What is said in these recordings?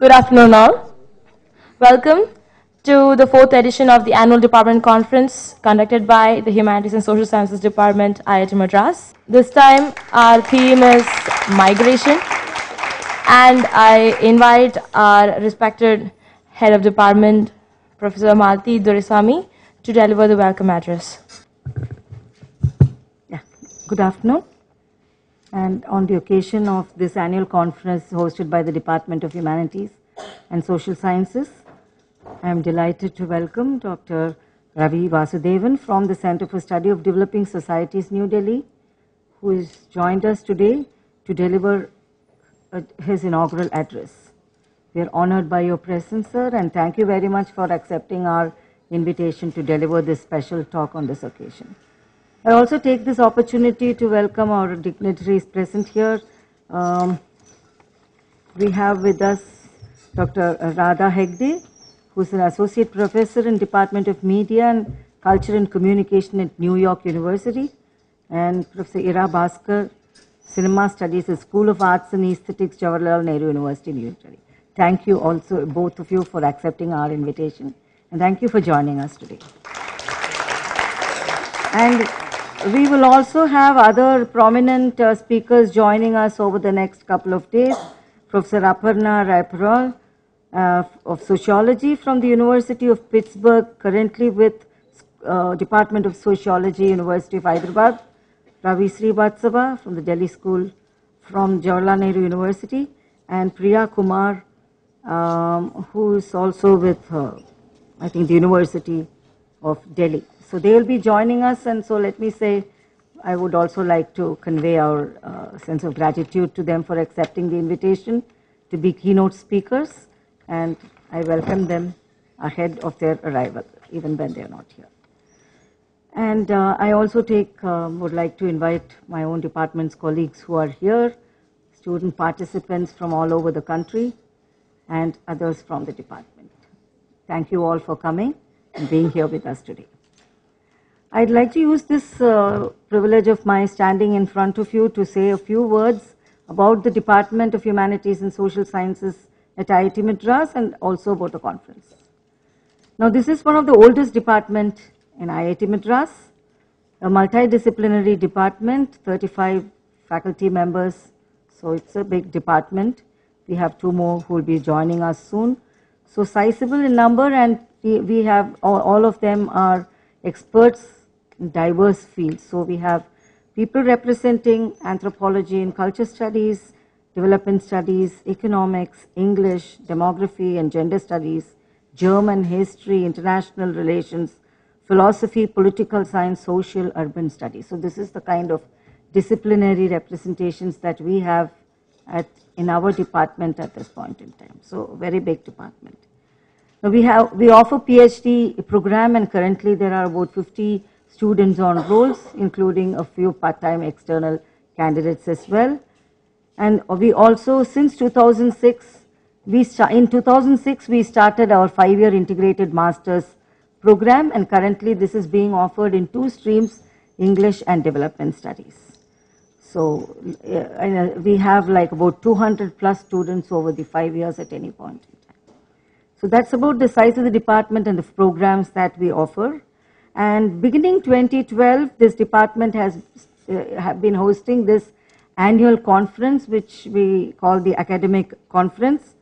Good afternoon, all. Welcome to the fourth edition of the annual department conference conducted by the Humanities and Social Sciences Department, IIT Madras. This time, our theme is migration, and I invite our respected head of department, Professor Malti Duraisamy, to deliver the welcome address. Yeah, good afternoon. And on the occasion of this annual conference hosted by the Department of Humanities and Social Sciences, I am delighted to welcome Dr. Ravi Vasudevan from the Center for Study of Developing Societies, New Delhi, who has joined us today to deliver uh, his inaugural address. We are honored by your presence, sir, and thank you very much for accepting our invitation to deliver this special talk on this occasion. I also take this opportunity to welcome our dignitaries present here. Um, we have with us Dr. Radha Hegde, who is an associate professor in Department of Media and Culture and Communication at New York University, and Professor Ira Bhaskar, Cinema Studies at School of Arts and Aesthetics, Jawaharlal Nehru University, New Delhi. Thank you also, both of you, for accepting our invitation, and thank you for joining us today. And we will also have other prominent uh, speakers joining us over the next couple of days. Professor Aparna Rayaprol uh, of Sociology from the University of Pittsburgh, currently with uh, Department of Sociology, University of Hyderabad. Ravi Srivastava from the Delhi School from Jawaharlal Nehru University. And Priya Kumar, um, who is also with, I think, the University of Delhi. So they will be joining us, and so let me say, I would also like to convey our uh, sense of gratitude to them for accepting the invitation to be keynote speakers, and I welcome them ahead of their arrival, even when they are not here. And uh, I also take, um, would like to invite my own department's colleagues who are here, student participants from all over the country, and others from the department. Thank you all for coming and being here with us today. I'd like to use this uh, privilege of my standing in front of you to say a few words about the Department of Humanities and Social Sciences at IIT Madras and also about the conference. Now this is one of the oldest department in IIT Madras, a multidisciplinary department, 35 faculty members, so it's a big department. We have two more who will be joining us soon. So sizable in number and we, we have all, all of them are experts diverse fields. So we have people representing anthropology and culture studies, development studies, economics, English, demography and gender studies, German history, international relations, philosophy, political science, social, urban studies. So this is the kind of disciplinary representations that we have at, in our department at this point in time. So very big department. Now we have, we offer PhD program and currently there are about 50 students on rolls, including a few part-time external candidates as well. And we also, since 2006, we in 2006 we started our five-year integrated master's program and currently this is being offered in two streams, English and development studies. So uh, we have like about 200 plus students over the five years at any point in time. So that's about the size of the department and the programs that we offer. And beginning 2012, this department has uh, have been hosting this annual conference, which we call the academic conference,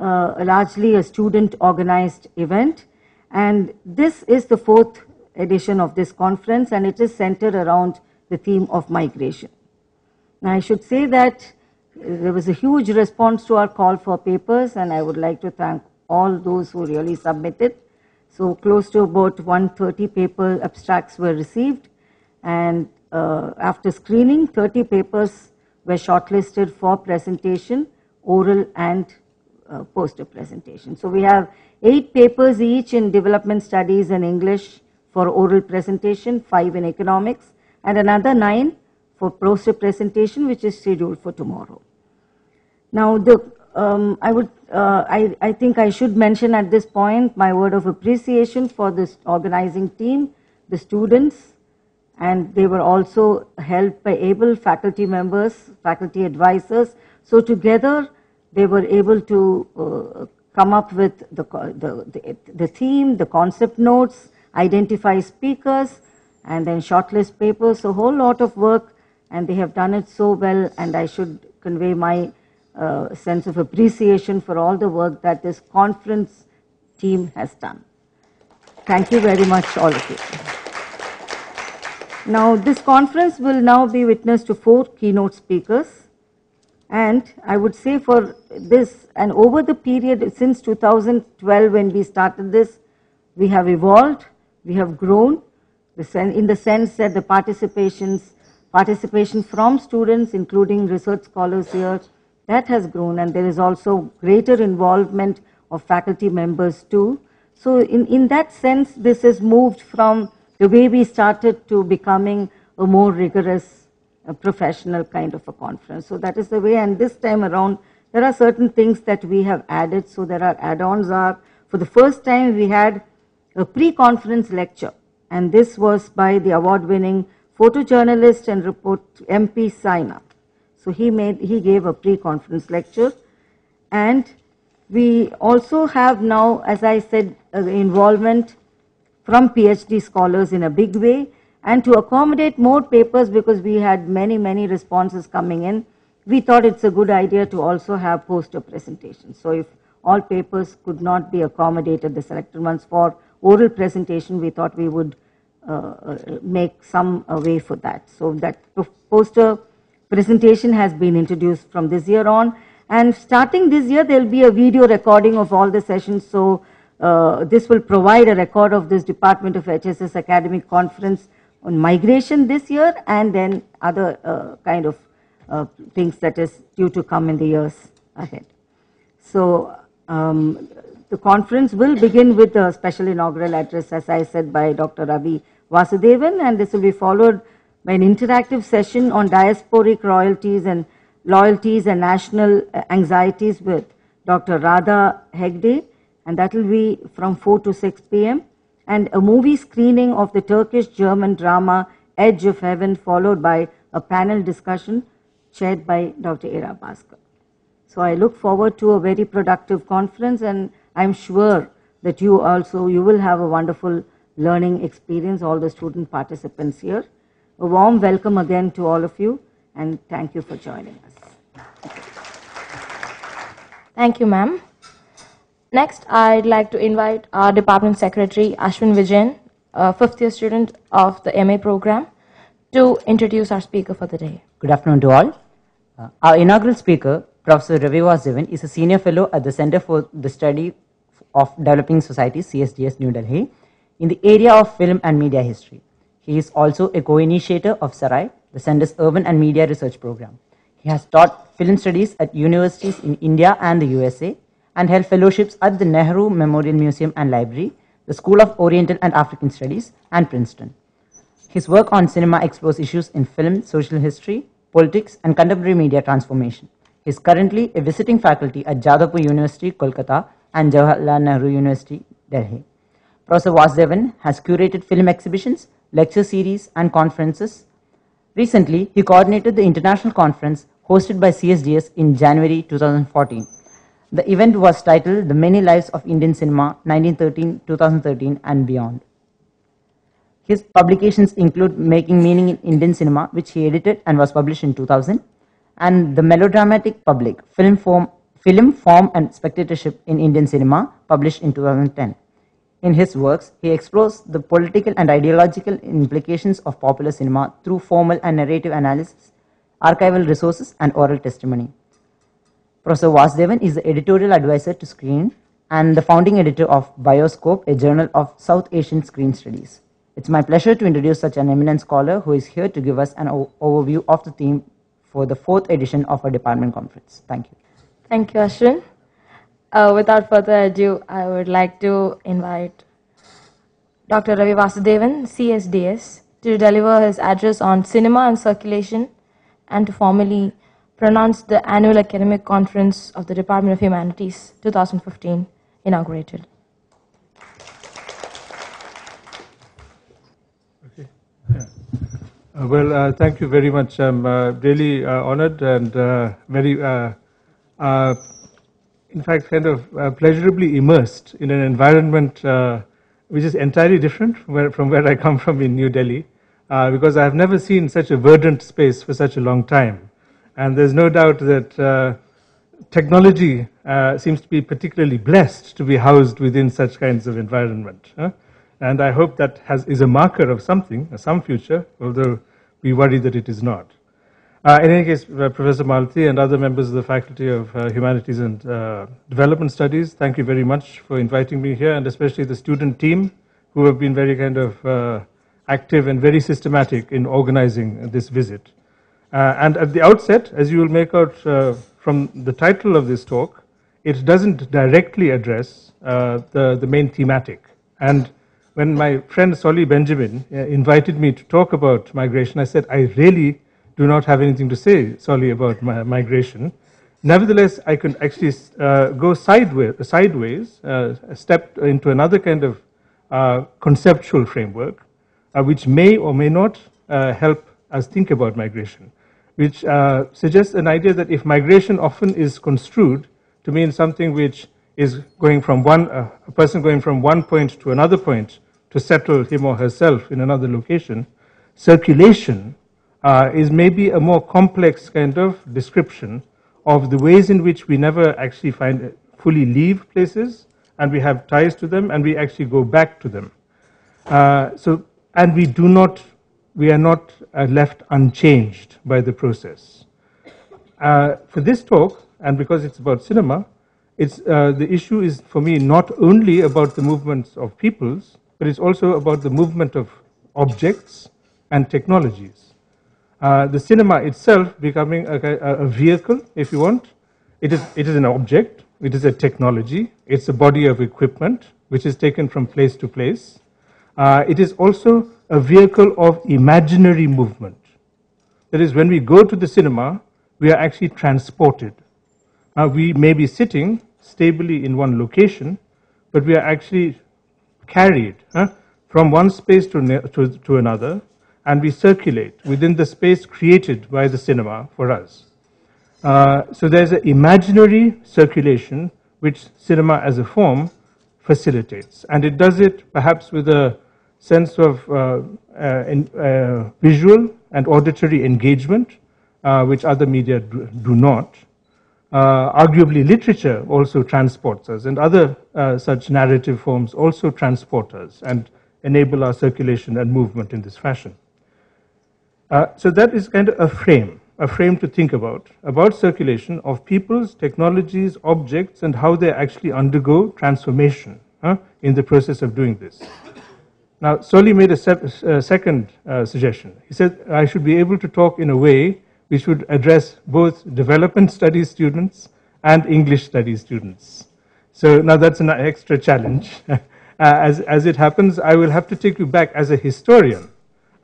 uh, largely a student organized event. And this is the fourth edition of this conference, and it is centered around the theme of migration. Now, I should say that there was a huge response to our call for papers, and I would like to thank all those who really submitted. So, close to about 130 paper abstracts were received, and uh, after screening, 30 papers were shortlisted for presentation, oral and uh, poster presentation. So, we have eight papers each in development studies and English for oral presentation, five in economics, and another nine for poster presentation, which is scheduled for tomorrow. Now, the, um, I would, uh, I, I think I should mention at this point my word of appreciation for this organizing team, the students, and they were also helped by able faculty members, faculty advisors. So together, they were able to uh, come up with the, the, the, the theme, the concept notes, identify speakers, and then shortlist papers. A whole lot of work, and they have done it so well. And I should convey my uh, sense of appreciation for all the work that this conference team has done. Thank you very much, all of you. Now, this conference will now be witness to four keynote speakers. And I would say for this, and over the period since 2012 when we started this, we have evolved, we have grown, in the sense that the participations, participation from students, including research scholars here, that has grown, and there is also greater involvement of faculty members too. So, in, in that sense, this has moved from the way we started to becoming a more rigorous a professional kind of a conference. So that is the way, and this time around, there are certain things that we have added. So there are add-ons are, for the first time we had a pre-conference lecture, and this was by the award-winning photojournalist and report MP Sainath. So he made, he gave a pre-conference lecture, and we also have now, as I said, uh, involvement from PhD scholars in a big way and to accommodate more papers because we had many, many responses coming in, we thought it's a good idea to also have poster presentations. So if all papers could not be accommodated, the selected ones for oral presentation, we thought we would uh, uh, make some uh, way for that. So that poster presentation has been introduced from this year on. And starting this year, there will be a video recording of all the sessions. So uh, this will provide a record of this Department of HSS academic conference on migration this year and then other uh, kind of uh, things that is due to come in the years ahead. So um, the conference will begin with a special inaugural address as I said by Dr. Ravi Vasudevan and this will be followed by an interactive session on diasporic royalties and loyalties and national uh, anxieties with Dr. Radha Hegde and that will be from 4 to 6 p.m and a movie screening of the Turkish German drama Edge of Heaven, followed by a panel discussion chaired by Dr. Ira Bhaskar. So I look forward to a very productive conference, and I'm sure that you also you will have a wonderful learning experience. All the student participants here. A warm welcome again to all of you, and thank you for joining us. Thank you, ma'am. Next, I'd like to invite our Department Secretary, Ashwin Vijayan, a fifth year student of the MA program, to introduce our speaker for the day. Good afternoon to all. Uh, our inaugural speaker, Professor Ravi Vasudevan, is a senior fellow at the Center for the Study of Developing Societies, CSDS, New Delhi, in the area of film and media history. He is also a co-initiator of Sarai, the Center's Urban and Media Research Program. He has taught film studies at universities in India and the USA and held fellowships at the Nehru Memorial Museum and Library, the School of Oriental and African Studies, and Princeton. His work on cinema explores issues in film, social history, politics, and contemporary media transformation. He is currently a visiting faculty at Jadavpur University, Kolkata, and Jawaharlal Nehru University, Delhi. Professor Vasudevan has curated film exhibitions, lecture series, and conferences. Recently, he coordinated the international conference hosted by CSDS in January 2014 the event was titled The Many Lives of Indian Cinema 1913-2013 and Beyond. His publications include Making Meaning in Indian Cinema, which he edited and was published in 2000, and The Melodramatic Public, Film Form, Film, Form and Spectatorship in Indian Cinema, published in 2010. In his works, he explores the political and ideological implications of popular cinema through formal and narrative analysis, archival resources, and oral testimony. Professor Vasudevan is the editorial advisor to Screen and the founding editor of Bioscope, a journal of South Asian screen studies. It's my pleasure to introduce such an eminent scholar who is here to give us an overview of the theme for the fourth edition of our department conference. Thank you. Thank you, Ashwin. Uh, without further ado, I would like to invite Dr. Ravi Vasudevan, CSDS, to deliver his address on cinema and circulation and to formally pronounce the annual academic conference of the Department of Humanities 2015 inaugurated. Okay. Yeah. Uh, well, uh, thank you very much. I'm uh, really uh, honored and uh, very uh, in fact, kind of uh, pleasurably immersed in an environment uh, which is entirely different from where, from where I come from in New Delhi, uh, because I have never seen such a verdant space for such a long time. And there's no doubt that uh, technology uh, seems to be particularly blessed to be housed within such kinds of environment. huh? And I hope that has, is a marker of something, some future, although we worry that it is not. Uh, in any case, uh, Professor Malti and other members of the Faculty of uh, Humanities and uh, Development Studies, thank you very much for inviting me here, and especially the student team who have been very kind of uh, active and very systematic in organizing this visit. Uh, and at the outset, as you will make out from the title of this talk, it doesn't directly address the, the main thematic. And when my friend Solly Benjamin invited me to talk about migration, I said, I really do not have anything to say, Solly, about mi- migration. Nevertheless, I can actually uh, go sideways, sideways uh, step into another kind of uh, conceptual framework, uh, which may or may not uh, help us think about migration, which uh, suggests an idea that if migration often is construed to mean something which is going from one, a person going from one point to another point to settle him or herself in another location, circulation uh, is maybe a more complex kind of description of the ways in which we never actually find fully leave places and we have ties to them and we actually go back to them. Uh, so, and we do not, we are not uh, left unchanged by the process. Uh, for this talk, and because it's about cinema, it's, uh, the issue is for me not only about the movements of peoples, but it's also about the movement of objects and technologies. Uh, the cinema itself becoming a, a, vehicle, if you want. It is, it is an object, it is a technology, it's a body of equipment which is taken from place to place. Uh, it is also a vehicle of imaginary movement. That is, when we go to the cinema, we are actually transported. Uh, we may be sitting stably in one location, but we are actually carried huh, from one space to, to, to another, and we circulate within the space created by the cinema for us. Uh, so there's an imaginary circulation which cinema as a form facilitates, and it does it perhaps with a sense of uh, uh, in, uh, visual and auditory engagement, uh, which other media do, do not. Uh, arguably, literature also transports us, and other such narrative forms also transport us and enable our circulation and movement in this fashion. Uh, so that is kind of a frame, a frame to think about, about circulation of peoples, technologies, objects, and how they actually undergo transformation huh, in the process of doing this. Now, Solly made a se- uh, second uh, suggestion. He said I should be able to talk in a way which would address both development studies students and English studies students. So now that's an extra challenge. uh, as, as it happens, I will have to take you back as a historian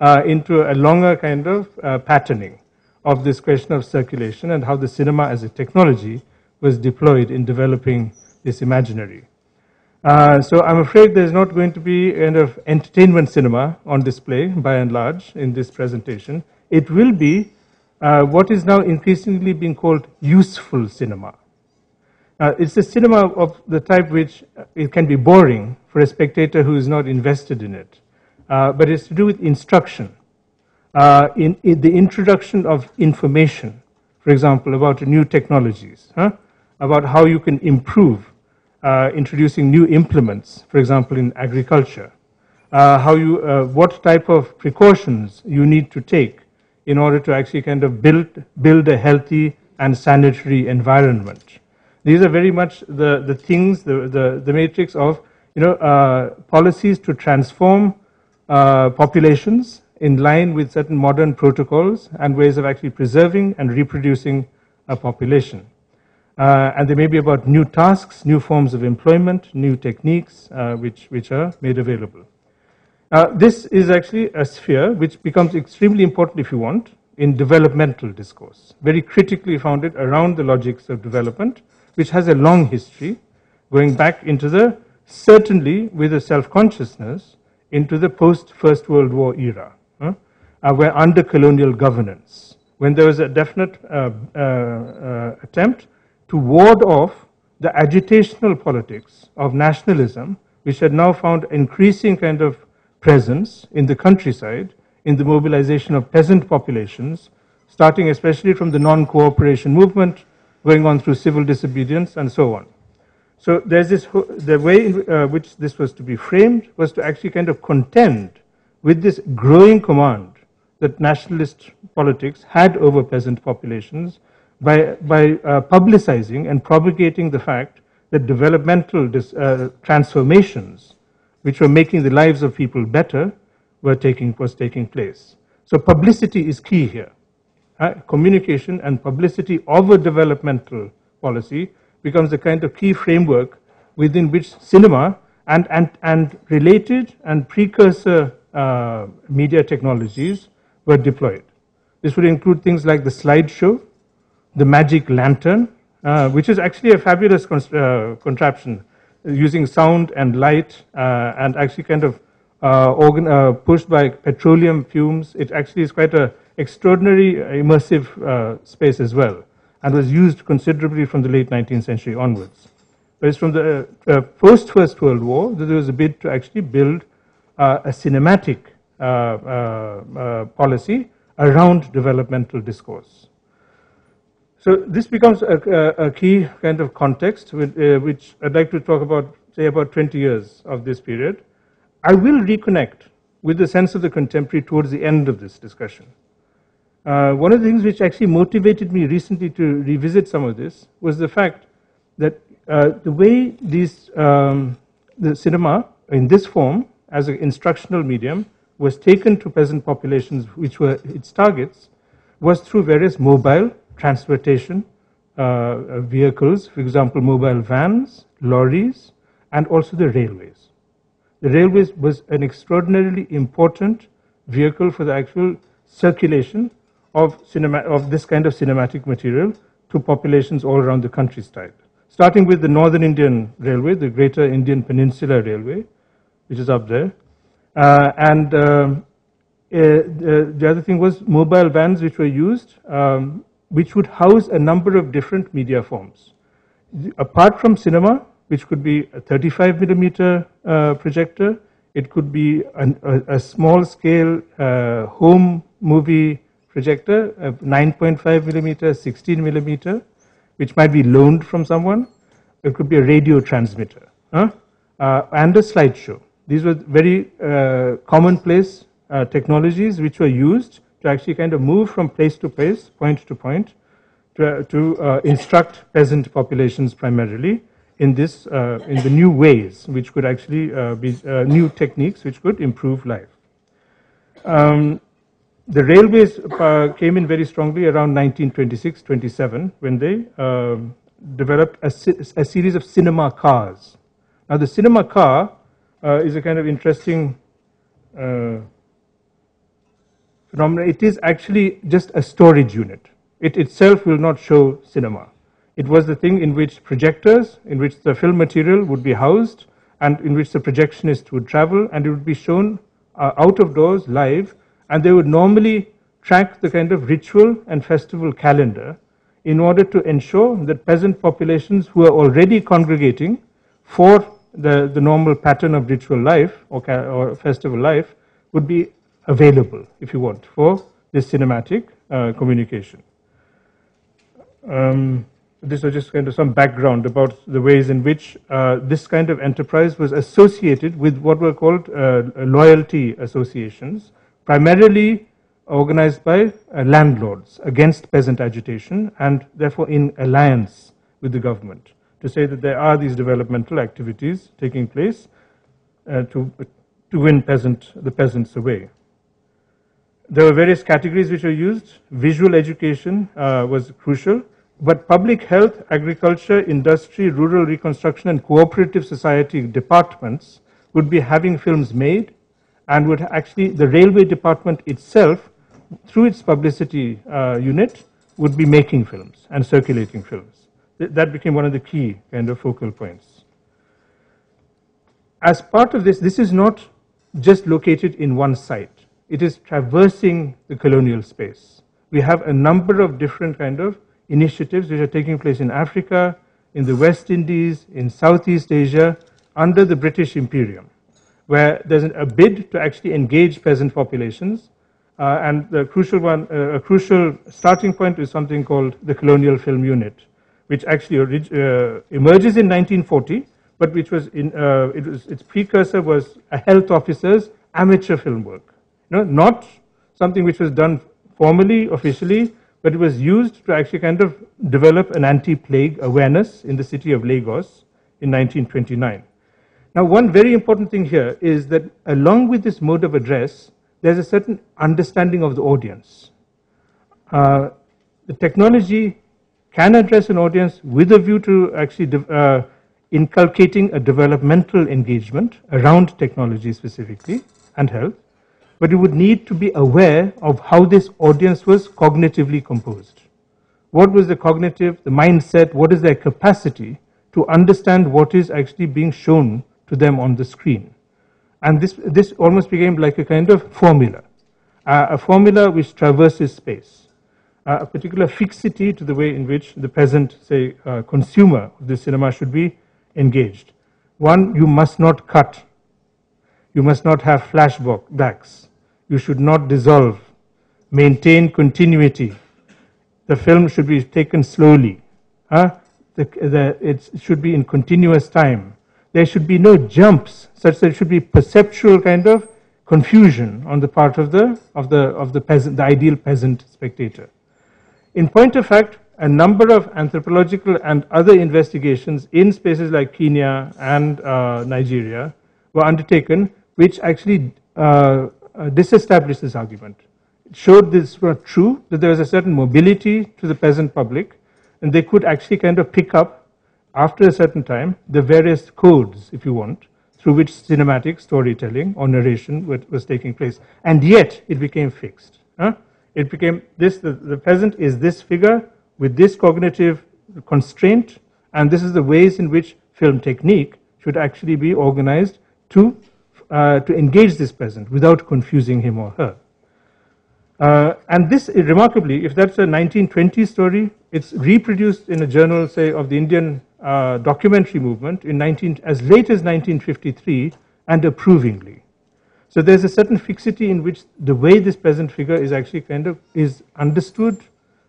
uh, into a longer kind of uh, patterning of this question of circulation and how the cinema as a technology was deployed in developing this imaginary. Uh, so I'm afraid there's not going to be kind of entertainment cinema on display by and large in this presentation. It will be uh, what is now increasingly being called useful cinema. Uh, it's a cinema of the type which uh, it can be boring for a spectator who is not invested in it, uh, but it's to do with instruction, uh, in, in, the introduction of information, for example, about new technologies, huh? about how you can improve uh, introducing new implements, for example, in agriculture, uh, how you, uh, what type of precautions you need to take in order to actually kind of build, build a healthy and sanitary environment. These are very much the, the things, the, the, the matrix of you know, uh, policies to transform uh, populations in line with certain modern protocols and ways of actually preserving and reproducing a population. Uh, and they may be about new tasks, new forms of employment, new techniques uh, which, which are made available. Uh, this is actually a sphere which becomes extremely important, if you want, in developmental discourse, very critically founded around the logics of development, which has a long history going back into the, certainly with a self consciousness, into the post First World War era, huh? uh, where under colonial governance, when there was a definite uh, uh, uh, attempt to ward off the agitational politics of nationalism, which had now found increasing kind of presence in the countryside, in the mobilization of peasant populations, starting especially from the non cooperation movement, going on through civil disobedience, and so on. So there's this, the way in uh, which this was to be framed was to actually kind of contend with this growing command that nationalist politics had over peasant populations by, by uh, publicizing and propagating the fact that developmental uh, transformations, which were making the lives of people better, were taking, was taking place. So publicity is key here. Uh, communication and publicity of a developmental policy becomes a kind of key framework within which cinema and, and, and related and precursor uh, media technologies were deployed. This would include things like the slideshow, the magic lantern, uh, which is actually a fabulous uh, contraption using sound and light uh, and actually kind of uh, organ, uh, pushed by petroleum fumes. It actually is quite an extraordinary immersive space as well and was used considerably from the late 19th century onwards. But it's from the uh, post First World War that there was a bid to actually build uh, a cinematic uh, uh, uh, policy around developmental discourse. So this becomes a, a key kind of context with, which I'd like to talk about, say about 20 years of this period. I will reconnect with the sense of the contemporary towards the end of this discussion. Uh, one of the things which actually motivated me recently to revisit some of this was the fact that uh, the way these, um, the cinema in this form as an instructional medium was taken to peasant populations which were its targets was through various mobile transportation uh, vehicles, for example, mobile vans, lorries, and also the railways. The railways was an extraordinarily important vehicle for the actual circulation of, cinema, of this kind of cinematic material to populations all around the countryside. Starting with the Northern Indian Railway, the Greater Indian Peninsula Railway, which is up there. Uh, and um, uh, the, the, other thing was mobile vans which were used, um, which would house a number of different media forms. Apart from cinema, which could be a 35 millimeter uh, projector, it could be an, a, a, small scale uh, home movie projector, 9.5 millimeter, 16 millimeter, which might be loaned from someone. It could be a radio transmitter huh? uh, and a slideshow. These were very uh, commonplace uh, technologies which were used to actually kind of move from place to place, point to point, to, to uh, instruct peasant populations primarily in this, uh, in the new ways, which could actually uh, be new techniques which could improve life. Um, the railways uh, came in very strongly around 1926 27 when they uh, developed a, a, series of cinema cars. Now, the cinema car uh, is a kind of interesting uh, phenomenon. It is actually just a storage unit, it itself will not show cinema. It was the thing in which projectors, in which the film material would be housed, and in which the projectionist would travel, and it would be shown uh, out of doors live and they would normally track the kind of ritual and festival calendar in order to ensure that peasant populations who are already congregating for the, the normal pattern of ritual life or, or festival life would be available, if you want, for this cinematic uh, communication. Um, this was just kind of some background about the ways in which uh, this kind of enterprise was associated with what were called uh, loyalty associations, primarily organized by uh, landlords against peasant agitation and therefore in alliance with the government to say that there are these developmental activities taking place uh, to, to win peasant, the peasants away. There were various categories which were used. Visual education uh, was crucial, but public health, agriculture, industry, rural reconstruction, and cooperative society departments would be having films made and would actually, the railway department itself, through its publicity uh, unit, would be making films and circulating films. Th that became one of the key kind of focal points. As part of this, this is not just located in one site. It is traversing the colonial space. We have a number of different kind of initiatives which are taking place in Africa, in the West Indies, in Southeast Asia, under the British Imperium, where there's a bid to actually engage peasant populations. Uh, and the crucial one, uh, a crucial starting point is something called the Colonial Film Unit, which actually uh, emerges in 1940, but which was in, uh, it was, its precursor was a health officer's amateur film work. You know, not something which was done formally, officially, but it was used to actually kind of develop an anti-plague awareness in the city of Lagos in 1929. Now, one very important thing here is that along with this mode of address, there's a certain understanding of the audience. Uh, the technology can address an audience with a view to actually uh, inculcating a developmental engagement around technology specifically and health but you would need to be aware of how this audience was cognitively composed. What was the cognitive, the mindset, what is their capacity to understand what is actually being shown to them on the screen. And this, this almost became like a kind of formula, uh, a formula which traverses space, uh, a particular fixity to the way in which the present, say, uh, consumer of the cinema should be engaged. One, you must not cut. You must not have flashbacks you should not dissolve. Maintain continuity. The film should be taken slowly. Huh? The, the, it should be in continuous time. There should be no jumps, such that it should be perceptual kind of confusion on the part of the of the of the peasant, the ideal peasant spectator. In point of fact, a number of anthropological and other investigations in spaces like Kenya and uh, Nigeria were undertaken, which actually uh, uh, disestablished this argument. It showed this was true, that there was a certain mobility to the peasant public, and they could actually kind of pick up, after a certain time, the various codes, if you want, through which cinematic storytelling or narration was taking place. And yet, it became fixed. Huh? It became this the, the peasant is this figure with this cognitive constraint, and this is the ways in which film technique should actually be organized to uh, to engage this peasant without confusing him or her. Uh, and this, remarkably, if that's a 1920 story, it's reproduced in a journal, say, of the Indian uh, documentary movement in 19, as late as 1953 and approvingly. So there's a certain fixity in which the way this peasant figure is actually kind of is understood,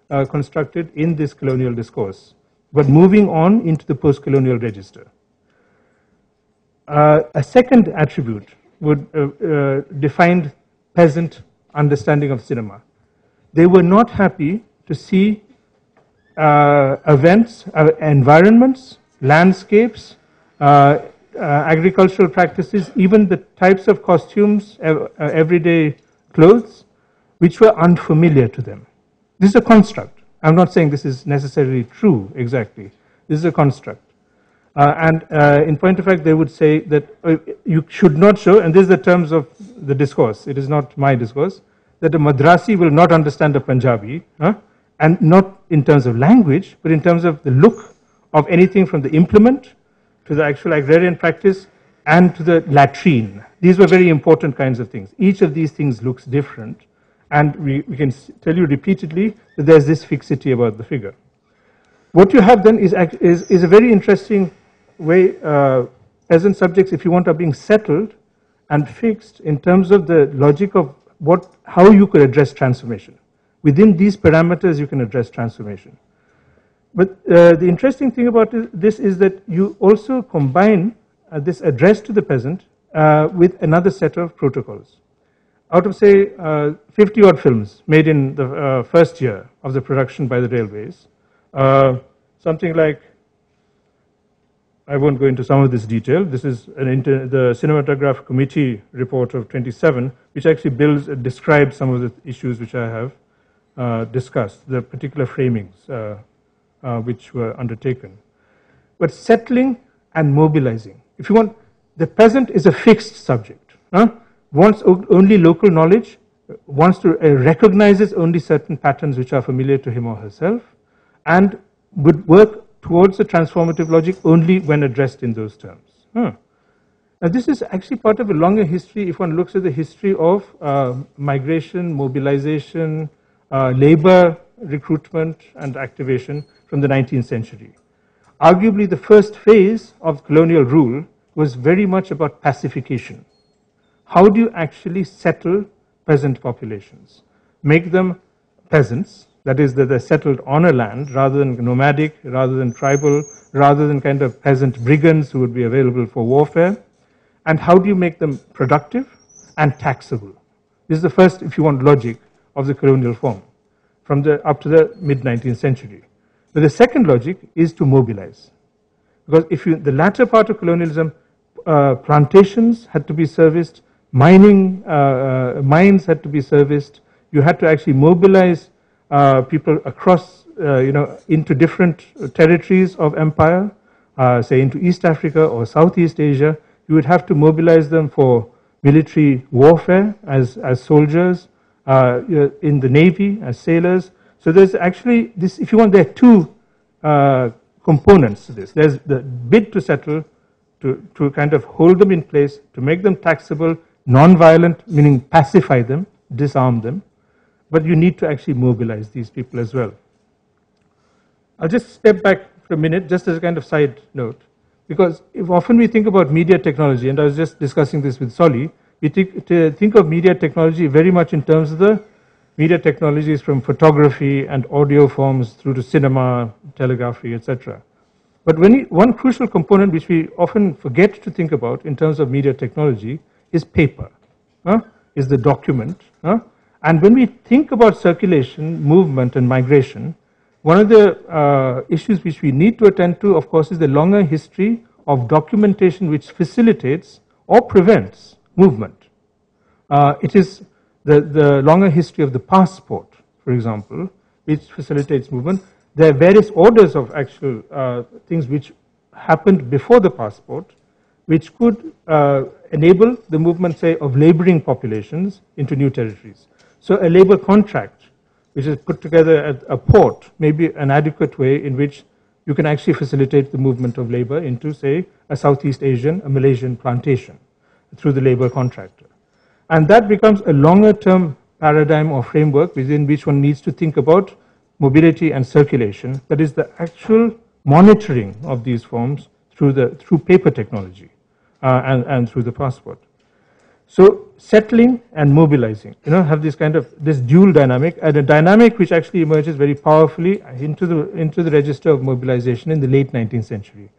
uh, constructed in this colonial discourse, but moving on into the post-colonial register. Uh, a second attribute would uh, uh, define peasant understanding of cinema. They were not happy to see uh, events, uh, environments, landscapes, uh, agricultural practices, even the types of costumes, everyday clothes, which were unfamiliar to them. This is a construct. I'm not saying this is necessarily true exactly. This is a construct. Uh, and uh, in point of fact, they would say that uh, you should not show, and this is the terms of the discourse, it is not my discourse, that a Madrasi will not understand a Punjabi, huh? And not in terms of language, but in terms of the look of anything from the implement to the actual agrarian practice and to the latrine. These were very important kinds of things. Each of these things looks different, and we, we can tell you repeatedly that there's this fixity about the figure. What you have then is, is, is a very interesting way uh, peasant subjects, if you want, are being settled and fixed in terms of the logic of what, how you could address transformation. Within these parameters, you can address transformation. But uh, the interesting thing about this is that you also combine uh, this address to the peasant uh, with another set of protocols. Out of, say, uh, 50 odd films made in the uh, first year of the production by the railways, something like I won't go into some of this detail. This is the Cinematograph Committee report of 27, which actually builds and describes some of the issues which I have uh, discussed, the particular framings uh, uh, which were undertaken. But settling and mobilizing. If you want, the present is a fixed subject. Huh? Wants only local knowledge, wants to uh, recognizes only certain patterns which are familiar to him or herself, and would work towards a transformative logic only when addressed in those terms. Huh. Now, this is actually part of a longer history if one looks at the history of uh, migration, mobilization, uh, labor recruitment, and activation from the 19th century. arguably the first phase of colonial rule was very much about pacification. How do you actually settle peasant populations? Make them peasants, that is, that they're settled on a land rather than nomadic, rather than tribal, rather than kind of peasant brigands who would be available for warfare. And how do you make them productive and taxable? This is the first, if you want, logic of the colonial form from the up to the mid 19th century. But the second logic is to mobilize. Because if you, the latter part of colonialism, uh, plantations had to be serviced, mining, uh, uh, mines had to be serviced, you had to actually mobilize uh, people across, uh, you know, into different territories of empire, say into East Africa or Southeast Asia, you would have to mobilize them for military warfare as, as soldiers, in the navy as sailors, so there's actually this, if you want, there are two uh, components to this. There's the bid to settle, to, to kind of hold them in place, to make them taxable, non-violent, meaning pacify them, disarm them, but you need to actually mobilize these people as well. I'll just step back for a minute, just as a kind of side note, because if often we think about media technology, and I was just discussing this with Solly, we think, think of media technology very much in terms of the media technologies from photography and audio forms through to cinema, telegraphy, etc. But when, one crucial component which we often forget to think about in terms of media technology is paper, huh? is the document. Huh? And when we think about circulation, movement, and migration, one of the uh, issues which we need to attend to, of course, is the longer history of documentation which facilitates or prevents movement. Uh, it is the, the longer history of the passport, for example, which facilitates movement. There are various orders of actual uh, things which happened before the passport, which could uh, enable the movement, say, of laboring populations into new territories. So a labor contract, which is put together at a port, may be an adequate way in which you can actually facilitate the movement of labor into, say, a Southeast Asian, a Malaysian plantation through the labor contractor. And that becomes a longer term paradigm or framework within which one needs to think about mobility and circulation. That is the actual monitoring of these forms through, the, through paper technology uh, and, and through the passport. So settling and mobilizing, you know, have this kind of this dual dynamic and a dynamic which actually emerges very powerfully into the into the register of mobilization in the late 19th century.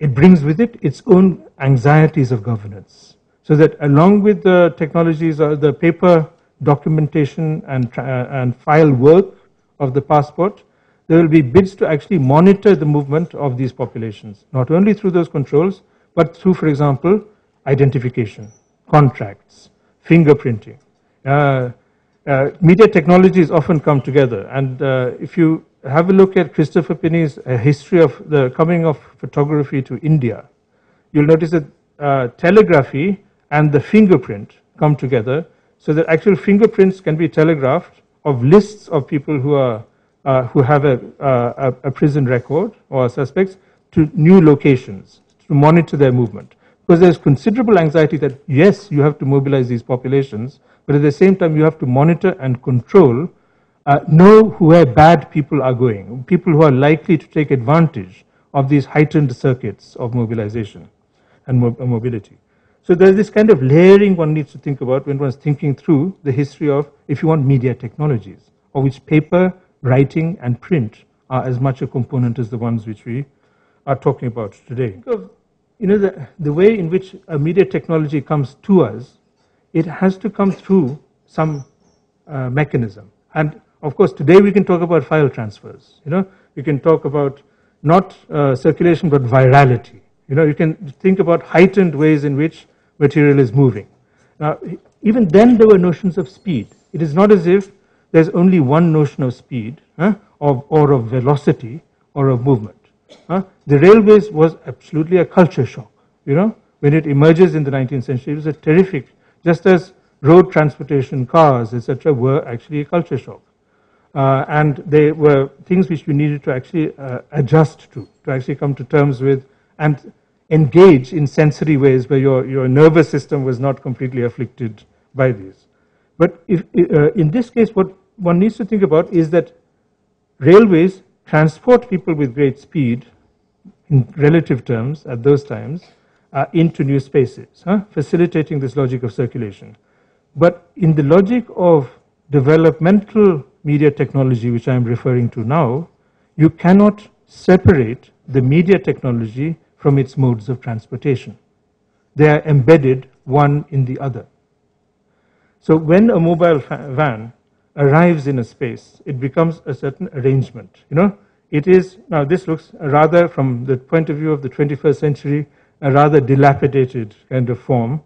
It brings with it its own anxieties of governance. So that along with the technologies or the paper documentation and, uh, and file work of the passport, there will be bids to actually monitor the movement of these populations, not only through those controls, but through, for example, identification, contracts, fingerprinting. Uh, uh, media technologies often come together, and uh, if you have a look at Christopher Pinney's uh, history of the coming of photography to India, you'll notice that uh, telegraphy and the fingerprint come together so that actual fingerprints can be telegraphed of lists of people who are uh, who have a, uh, a, prison record or suspects to new locations to monitor their movement. Because there's considerable anxiety that yes, you have to mobilize these populations, but at the same time you have to monitor and control, uh, know where bad people are going, people who are likely to take advantage of these heightened circuits of mobilization and mo mobility. So there's this kind of layering one needs to think about when one's thinking through the history of, if you want, media technologies, of which paper, writing, and print are as much a component as the ones which we are talking about today. Think of, you know, the, the way in which a media technology comes to us, it has to come through some uh, mechanism. And of course, today we can talk about file transfers. You know, we can talk about not uh, circulation but virality. You know, you can think about heightened ways in which material is moving. Now, even then there were notions of speed. It is not as if there's only one notion of speed huh, of, or of velocity or of movement. Huh. The railways was absolutely a culture shock. You know, when it emerges in the 19th century, it was a terrific, just as road transportation, cars, etc., were actually a culture shock. Uh, and they were things which you needed to actually uh, adjust to, to actually come to terms with and engage in sensory ways where your, your nervous system was not completely afflicted by these. But if, uh, in this case, what one needs to think about is that railways transport people with great speed, in relative terms at those times uh, into new spaces, huh? facilitating this logic of circulation. But in the logic of developmental media technology, which I am referring to now, you cannot separate the media technology from its modes of transportation. They are embedded one in the other. So when a mobile van arrives in a space, it becomes a certain arrangement. You know, it is, now this looks rather from the point of view of the 21st century, a rather dilapidated kind of form.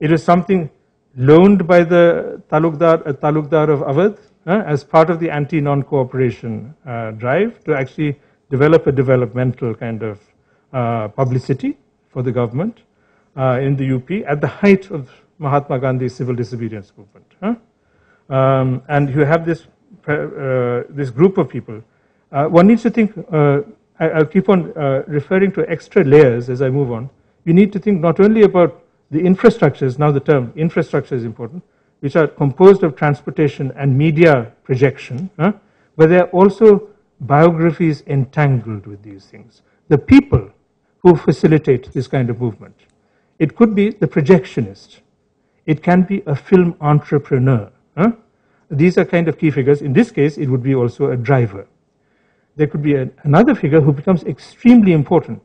It is something loaned by the Talukdar, uh, Talukdar of Awadh as part of the anti-non-cooperation uh, drive to actually develop a developmental kind of uh, publicity for the government uh, in the UP at the height of Mahatma Gandhi's civil disobedience movement. Huh? Um, and you have this, uh, this group of people. one needs to think, I, will keep on referring to extra layers as I move on. You need to think not only about the infrastructures, now the term infrastructure is important, which are composed of transportation and media projection, huh? but there are also biographies entangled with these things. The people who facilitate this kind of movement. It could be the projectionist. It can be a film entrepreneur. Huh? These are kind of key figures. In this case, it would be also a driver. There could be another figure who becomes extremely important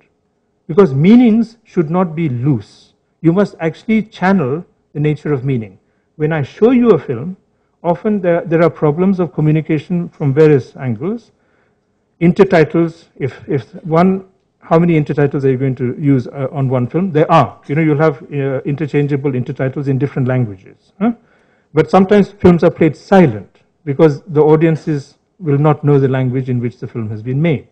because meanings should not be loose. You must actually channel the nature of meaning. When I show you a film, often there, there are problems of communication from various angles. Intertitles, if, if one, how many intertitles are you going to use uh, on one film? There are. You know, you'll have uh, interchangeable intertitles in different languages. Huh? But sometimes films are played silent because the audiences will not know the language in which the film has been made.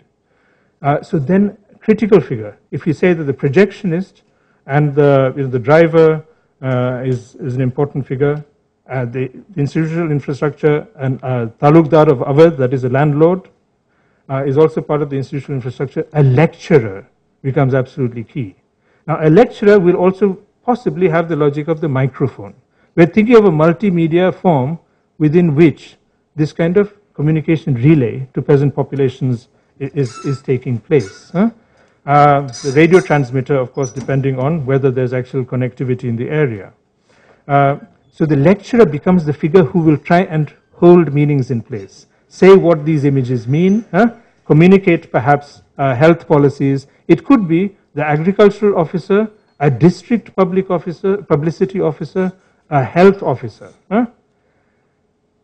Uh, so then critical figure. If you say that the projectionist and the, you know, the driver is, is an important figure, uh, the, the, institutional infrastructure and uh, talukdar of Awadh, that is a landlord, uh, is also part of the institutional infrastructure. A lecturer becomes absolutely key. Now, a lecturer will also possibly have the logic of the microphone. We're thinking of a multimedia form within which this kind of communication relay to peasant populations is, is taking place. Huh? Uh, the radio transmitter, of course, depending on whether there's actual connectivity in the area. Uh, so the lecturer becomes the figure who will try and hold meanings in place, say what these images mean, huh? communicate perhaps uh, health policies. It could be the agricultural officer, a district public officer, publicity officer, a health officer. Huh?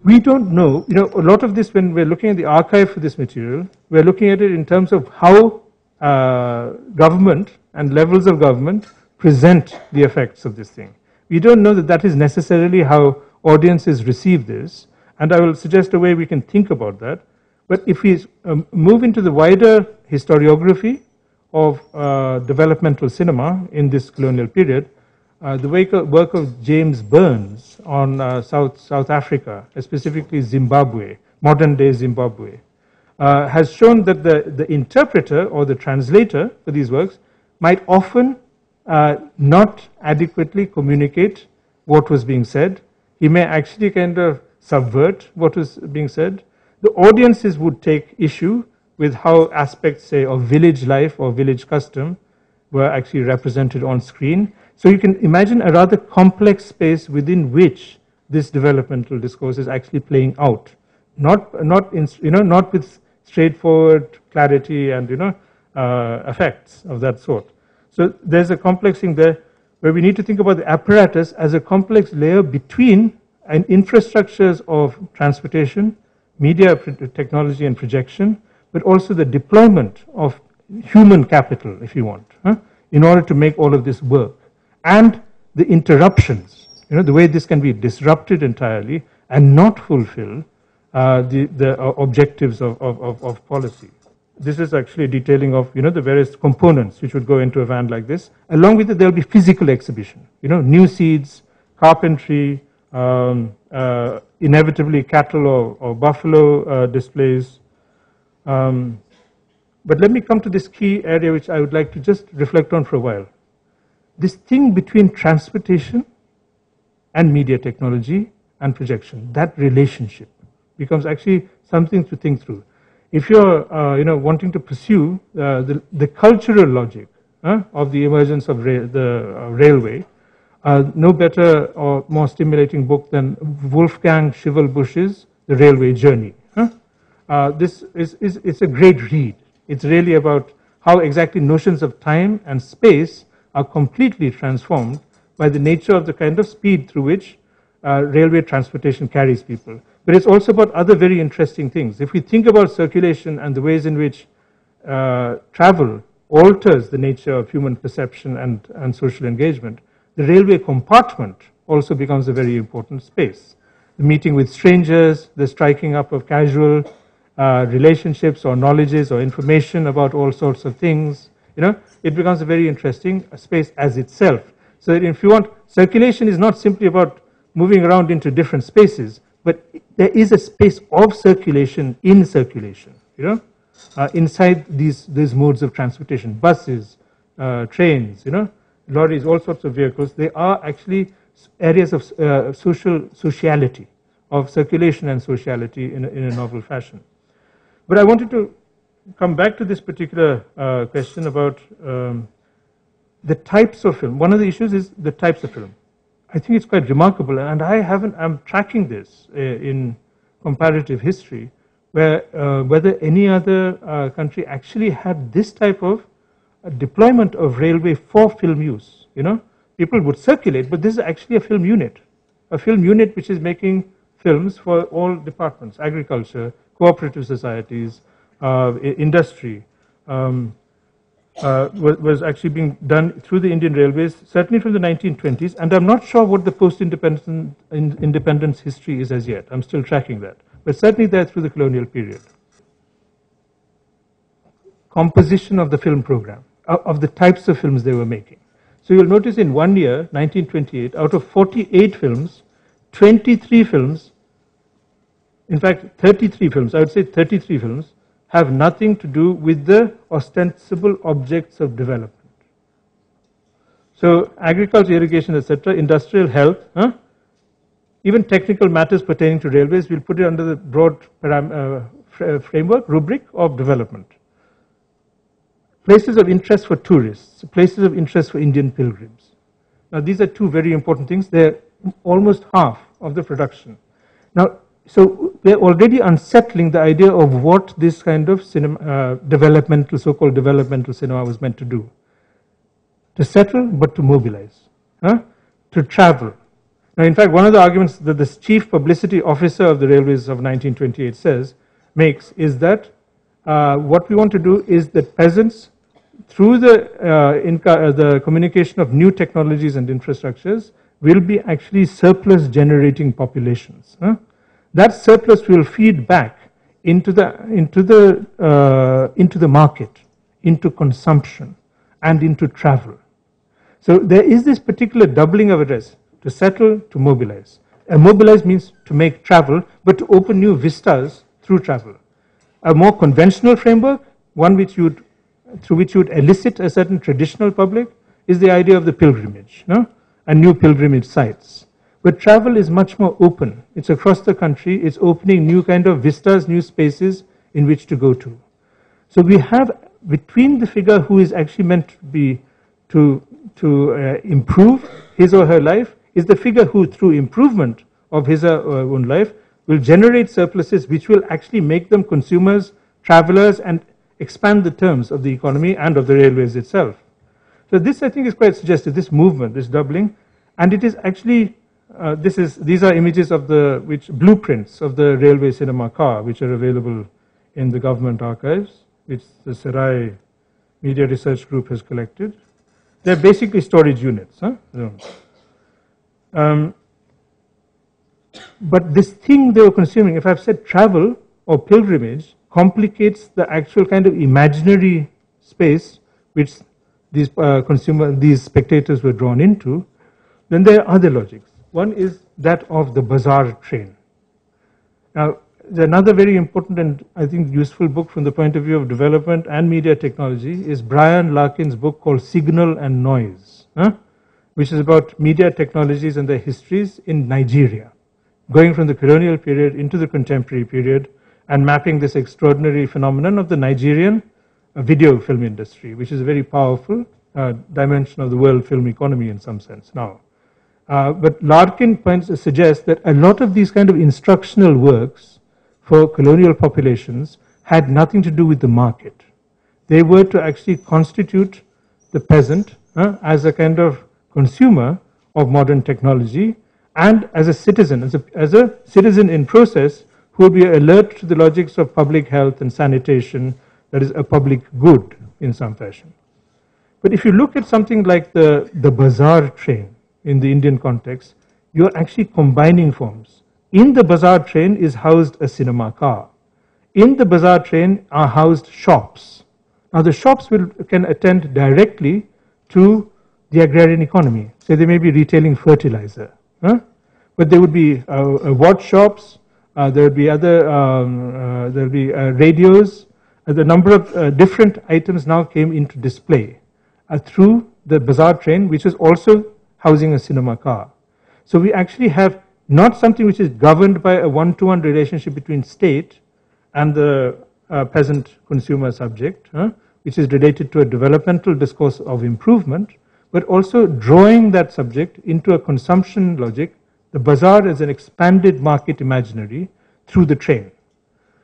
We don't know, you know, a lot of this when we're looking at the archive for this material, we're looking at it in terms of how uh, government and levels of government present the effects of this thing. We don't know that that is necessarily how audiences receive this, and I will suggest a way we can think about that. But if we um, move into the wider historiography of uh, developmental cinema in this colonial period, uh, the work of James Burns on uh, South, South Africa, specifically Zimbabwe, modern day Zimbabwe, uh, has shown that the, the interpreter or the translator for these works might often uh, not adequately communicate what was being said. He may actually kind of subvert what was being said. The audiences would take issue with how aspects, say, of village life or village custom were actually represented on screen. So you can imagine a rather complex space within which this developmental discourse is actually playing out. Not, not, in, you know, not with straightforward clarity and you know uh, effects of that sort. So there's a complex thing there where we need to think about the apparatus as a complex layer between an infrastructures of transportation, media technology and projection, but also the deployment of human capital, if you want, huh, in order to make all of this work, and the interruptions, you know, the way this can be disrupted entirely and not fulfill uh, the, the uh, objectives of, of, of, policy. This is actually a detailing of you know the various components which would go into a van like this. Along with it, there will be physical exhibition. You know, new seeds, carpentry, um, uh, inevitably cattle or, or buffalo uh, displays. Um, but let me come to this key area which I would like to just reflect on for a while. This thing between transportation and media technology and projection, that relationship becomes actually something to think through. if you're uh, you know wanting to pursue uh, the, the cultural logic uh, of the emergence of rail, the uh, railway, uh, no better or more stimulating book than Wolfgang Schivelbusch's The Railway Journey. Uh, this is, is it's a great read. It's really about how exactly notions of time and space are completely transformed by the nature of the kind of speed through which railway transportation carries people. But it's also about other very interesting things. If we think about circulation and the ways in which uh, travel alters the nature of human perception and, and social engagement, the railway compartment also becomes a very important space. The meeting with strangers, the striking up of casual uh, relationships or knowledges or information about all sorts of things, you know, it becomes a very interesting space as itself. So if you want, circulation is not simply about moving around into different spaces, but there is a space of circulation in circulation, you know, uh, inside these, these modes of transportation, buses, uh, trains, you know, lorries, all sorts of vehicles, they are actually areas of uh, social sociality, of circulation and sociality in a, in a novel fashion. But I wanted to come back to this particular uh, question about um, the types of film. One of the issues is the types of film. I think it's quite remarkable, and I haven't, I'm tracking this uh, in comparative history, where uh, whether any other uh, country actually had this type of uh, deployment of railway for film use. You know, people would circulate, but this is actually a film unit, a film unit which is making films for all departments, agriculture, cooperative societies, uh, industry, um, uh, was, was, actually being done through the Indian Railways, certainly from the 1920s, and I'm not sure what the post-independence independence history is as yet. I'm still tracking that, but certainly there through the colonial period. Composition of the film program, of the types of films they were making. So you'll notice in one year, 1928, out of 48 films, 23 films, in fact 33 films, I would say 33 films, have nothing to do with the ostensible objects of development. So agriculture, irrigation, etc., industrial health, huh? even technical matters pertaining to railways, we'll put it under the broad uh, framework, rubric of development. Places of interest for tourists, places of interest for Indian pilgrims. Now these are two very important things. They're almost half of the production. Now so they're already unsettling the idea of what this kind of cinema, uh, developmental, so-called developmental cinema was meant to do. To settle, but to mobilize, huh? to travel. Now, in fact, one of the arguments that the chief publicity officer of the railways of 1928 says, makes, is that uh, what we want to do is that peasants, through the, uh, uh the communication of new technologies and infrastructures, will be actually surplus generating populations. Huh? That surplus will feed back into the, into the, uh, into the market, into consumption, and into travel. So there is this particular doubling of address to settle, to mobilize. And mobilize means to make travel, but to open new vistas through travel. A more conventional framework, one which you would, through which you would elicit a certain traditional public, is the idea of the pilgrimage, no? and new pilgrimage sites. But travel is much more open. It's across the country. It's opening new kind of vistas, new spaces in which to go to. So we have between the figure who is actually meant to be to, to uh, improve his or her life is the figure who through improvement of his or her own life will generate surpluses which will actually make them consumers, travelers and expand the terms of the economy and of the railways itself. So this I think is quite suggestive, this movement, this doubling and it is actually uh, this is, these are images of the which blueprints of the railway cinema car, which are available in the government archives, which the Sarai Media Research Group has collected. They're basically storage units. Huh? Um, but this thing they were consuming, if I've said travel or pilgrimage, complicates the actual kind of imaginary space which these uh, consumer, these spectators were drawn into. Then there are other logics. One is that of the bazaar train. Now, another very important and I think useful book from the point of view of development and media technology is Brian Larkin's book called Signal and Noise, huh? which is about media technologies and their histories in Nigeria, going from the colonial period into the contemporary period and mapping this extraordinary phenomenon of the Nigerian uh, video film industry, which is a very powerful uh, dimension of the world film economy in some sense now. Uh, but Larkin points, suggests that a lot of these kind of instructional works for colonial populations had nothing to do with the market. They were to actually constitute the peasant uh, as a kind of consumer of modern technology and as a citizen, as a, as a citizen in process who would be alert to the logics of public health and sanitation, that is a public good in some fashion. But if you look at something like the, the bazaar train in the Indian context, you're actually combining forms. In the bazaar train is housed a cinema car. In the bazaar train are housed shops. Now the shops will, can attend directly to the agrarian economy. Say they may be retailing fertilizer, huh? but there would be uh, uh, watch shops, uh, there would be other, um, uh, there would be uh, radios. Uh, the number of different items now came into display through the bazaar train, which is also housing a cinema car. So we actually have not something which is governed by a one-to-one -one relationship between state and the uh, peasant consumer subject, huh, which is related to a developmental discourse of improvement, but also drawing that subject into a consumption logic the bazaar is an expanded market imaginary through the train.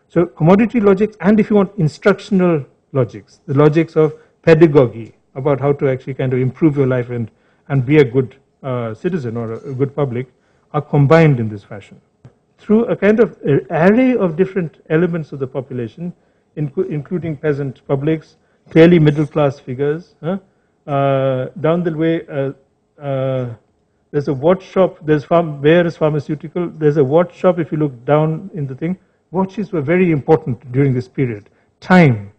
So commodity logics and if you want instructional logics, the logics of pedagogy about how to actually kind of improve your life and, and be a good uh, citizen or a good public are combined in this fashion. Through a kind of array of different elements of the population, including peasant publics, clearly middle class figures, huh? uh, down the way uh, uh there's a watch shop, there's farm, where is pharmaceutical, there's a watch shop if you look down in the thing. Watches were very important during this period. Time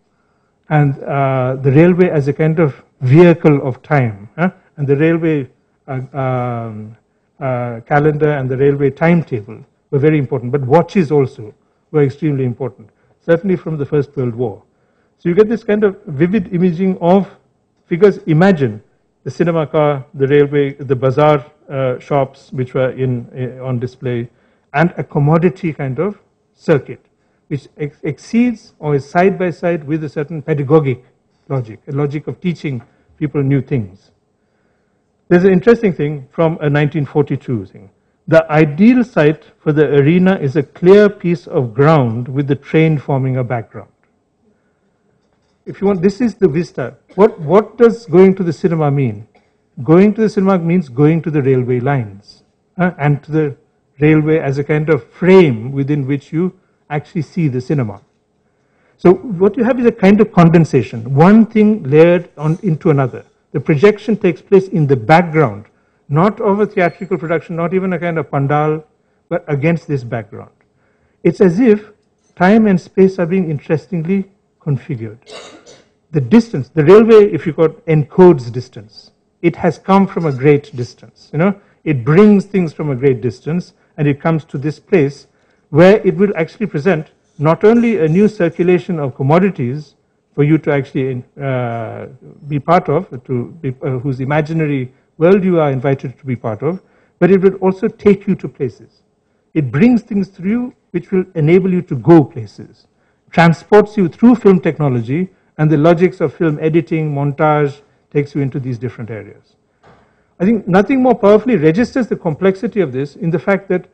and uh, the railway as a kind of vehicle of time huh? And the railway uh, um, uh, calendar and the railway timetable were very important. But watches also were extremely important certainly from the first world war. So you get this kind of vivid imaging of figures. Imagine the cinema car, the railway, the bazaar uh, shops which were in, uh, on display, and a commodity kind of circuit which ex exceeds or is side by side with a certain pedagogic logic, a logic of teaching people new things. There's an interesting thing from a 1942 thing. The ideal site for the arena is a clear piece of ground with the train forming a background if you want, this is the vista. What, what does going to the cinema mean? Going to the cinema means going to the railway lines uh, and to the railway as a kind of frame within which you actually see the cinema. So what you have is a kind of condensation, one thing layered on into another. The projection takes place in the background, not of a theatrical production, not even a kind of pandal, but against this background. It's as if time and space are being interestingly configured. The distance, the railway, if you got encodes distance, it has come from a great distance. You know, it brings things from a great distance, and it comes to this place where it will actually present not only a new circulation of commodities for you to actually uh, be part of, to be, uh, whose imaginary world you are invited to be part of, but it will also take you to places. It brings things through you which will enable you to go places transports you through film technology and the logics of film editing, montage takes you into these different areas. I think nothing more powerfully registers the complexity of this in the fact that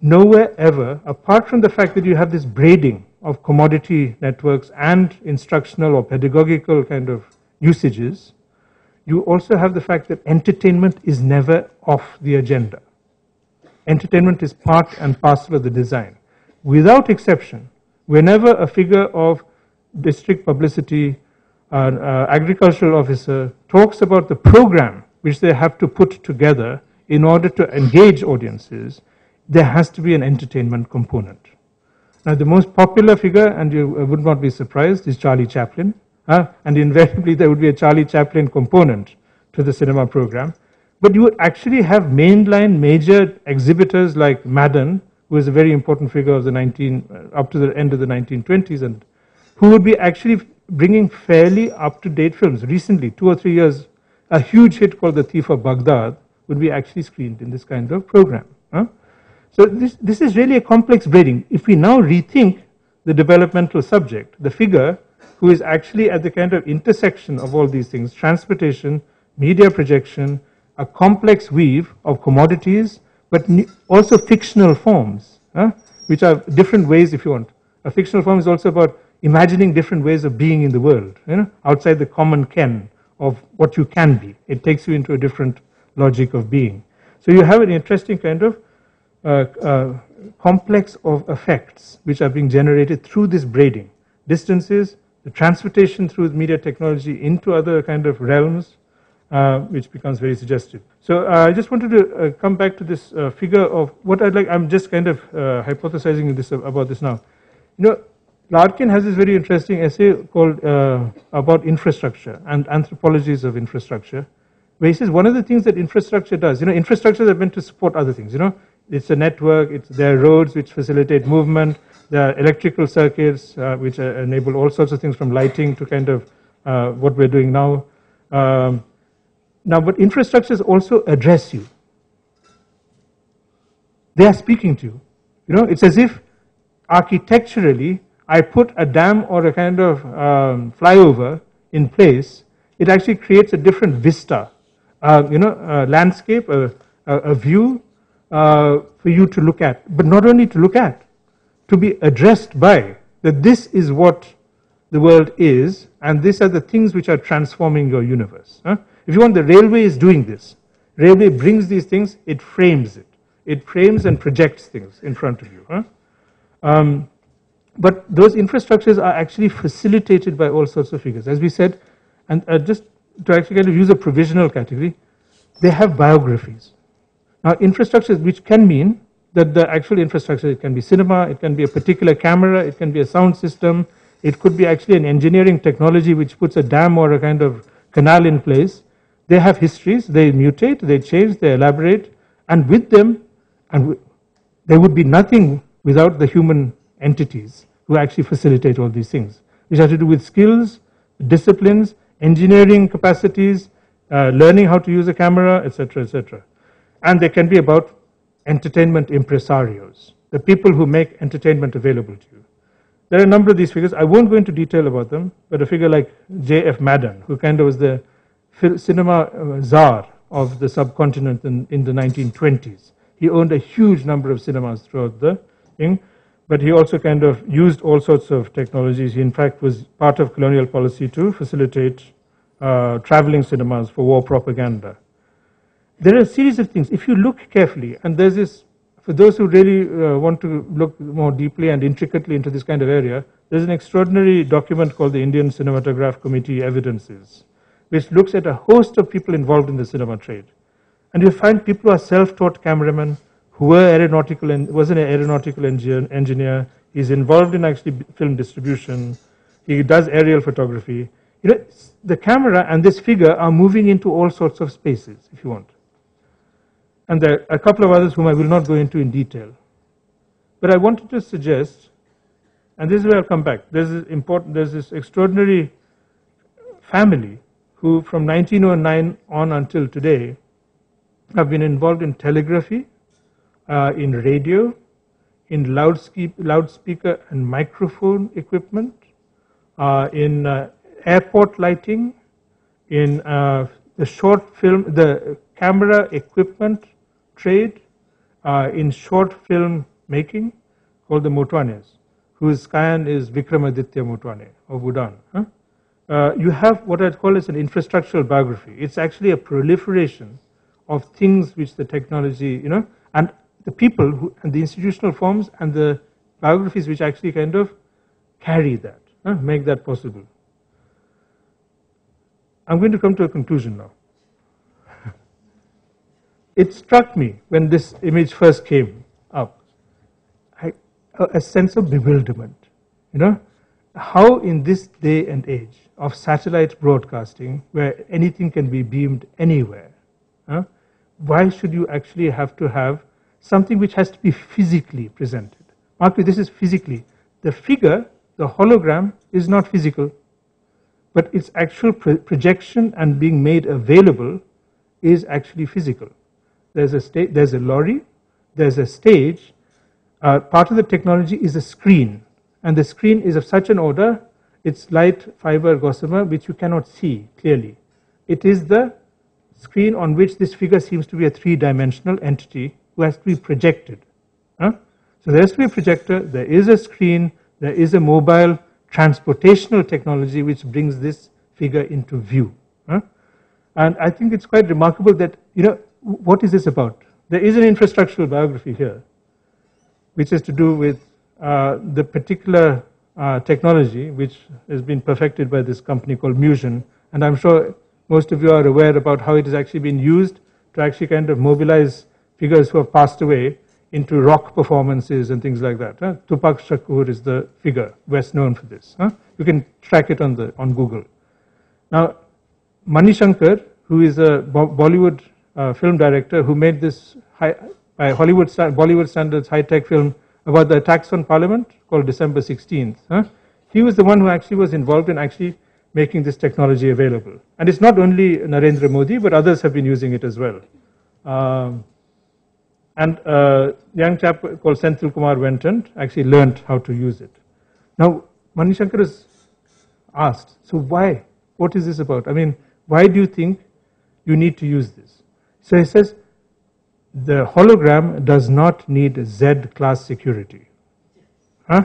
nowhere ever, apart from the fact that you have this braiding of commodity networks and instructional or pedagogical kind of usages, you also have the fact that entertainment is never off the agenda. Entertainment is part and parcel of the design. Without exception, whenever a figure of district publicity, an uh, agricultural officer talks about the program which they have to put together in order to engage audiences, there has to be an entertainment component. Now, the most popular figure, and you uh, would not be surprised, is Charlie Chaplin. And invariably, there would be a Charlie Chaplin component to the cinema program. But you would actually have mainline major exhibitors like Madan, who is a very important figure of the 19, uh, up to the end of the 1920s, and who would be actually bringing fairly up to date films. Recently, two or three years, a huge hit called The Thief of Baghdad would be actually screened in this kind of program. Huh? So this, this is really a complex braiding. If we now rethink the developmental subject, the figure who is actually at the kind of intersection of all these things transportation, media projection, a complex weave of commodities, but also fictional forms, huh, which are different ways, if you want. A fictional form is also about imagining different ways of being in the world, you know, outside the common ken of what you can be. It takes you into a different logic of being. So you have an interesting kind of complex of effects which are being generated through this braiding. Distances, the transportation through media technology into other kind of realms, uh, which becomes very suggestive. So uh, I just wanted to uh, come back to this uh, figure of what I'd like, I'm just kind of uh, hypothesizing this about this now. You know, Larkin has this very interesting essay called uh, about infrastructure and anthropologies of infrastructure, where he says one of the things that infrastructure does, you know, infrastructures are meant to support other things, you know, it's a network, it's, there are roads which facilitate movement, there are electrical circuits uh, which enable all sorts of things from lighting to kind of uh, what we're doing now. Um, now, but infrastructures also address you. They are speaking to you. You know, it's as if architecturally I put a dam or a kind of um, flyover in place, it actually creates a different vista, uh, you know, a landscape, a, a, a view uh, for you to look at. But not only to look at, to be addressed by that this is what the world is, and these are the things which are transforming your universe. Huh? If you want, the railway is doing this. Railway brings these things, it frames it. It frames and projects things in front of you. Huh? Um, but those infrastructures are actually facilitated by all sorts of figures. As we said, and uh, just to actually kind of use a provisional category, they have biographies. Now, infrastructures, which can mean that the actual infrastructure, it can be cinema, it can be a particular camera, it can be a sound system, it could be actually an engineering technology which puts a dam or a kind of canal in place. They have histories, they mutate, they change, they elaborate, and with them, and there would be nothing without the human entities who actually facilitate all these things, which have to do with skills, disciplines, engineering capacities, uh, learning how to use a camera, etc., etc. And they can be about entertainment impresarios, the people who make entertainment available to you. There are a number of these figures. I won't go into detail about them, but a figure like J.F. Madan, who kind of was the cinema uh, czar of the subcontinent in, in the 1920s. He owned a huge number of cinemas throughout the thing, but he also kind of used all sorts of technologies. He, in fact, was part of colonial policy to facilitate uh, traveling cinemas for war propaganda there are a series of things. If you look carefully, and there's this, for those who really uh, want to look more deeply and intricately into this kind of area, there's an extraordinary document called the Indian Cinematograph Committee Evidences, which looks at a host of people involved in the cinema trade. And you find people who are self-taught cameramen, who were aeronautical and was an aeronautical engineer. He's involved in actually film distribution. He does aerial photography. You know, the camera and this figure are moving into all sorts of spaces, if you want and there are a couple of others whom I will not go into in detail. But I wanted to suggest, and this is where I'll come back, there's this important, there's this extraordinary family who from 1909 on until today have been involved in telegraphy, uh, in radio, in loudspeaker and microphone equipment, uh, in uh, airport lighting, in uh, the short film, the camera equipment trade uh, in short film making called the Motwanes, whose scion is Vikramaditya Motwane of Udaan. Huh? Uh, you have what I'd call as an infrastructural biography. It's actually a proliferation of things which the technology, you know, and the people who, and the institutional forms and the biographies which actually kind of carry that, huh? make that possible. I'm going to come to a conclusion now it struck me when this image first came up, I, a sense of bewilderment. You know, how in this day and age of satellite broadcasting, where anything can be beamed anywhere, huh, why should you actually have to have something which has to be physically presented? Mark, this is physically. The figure, the hologram, is not physical, but its actual pro projection and being made available is actually physical there's a, sta- there's a lorry, there's a stage. Uh, part of the technology is a screen, and the screen is of such an order, it's light fiber gossamer which you cannot see clearly. It is the screen on which this figure seems to be a three dimensional entity who has to be projected. Huh? So there has to be a projector, there is a screen, there is a mobile transportational technology which brings this figure into view. Huh? And I think it's quite remarkable that, you know, what is this about? There is an infrastructural biography here, which is to do with uh, the particular uh, technology which has been perfected by this company called Musion. And I'm sure most of you are aware about how it has actually been used to actually kind of mobilize figures who have passed away into rock performances and things like that. Huh? Tupac Shakur is the figure best known for this. Huh? You can track it on the on Google. Now, Mani Shankar, who is a Bollywood uh, film director who made this high, by Hollywood Bollywood standards high-tech film about the attacks on Parliament called December 16th. Huh? He was the one who actually was involved in actually making this technology available. And it's not only Narendra Modi, but others have been using it as well. Um, and a young chap called Senthil Kumar went and actually learned how to use it. Now, Mani Shankar is asked, so why? What is this about? I mean, why do you think you need to use this? So he says, the hologram does not need Z class security. Huh?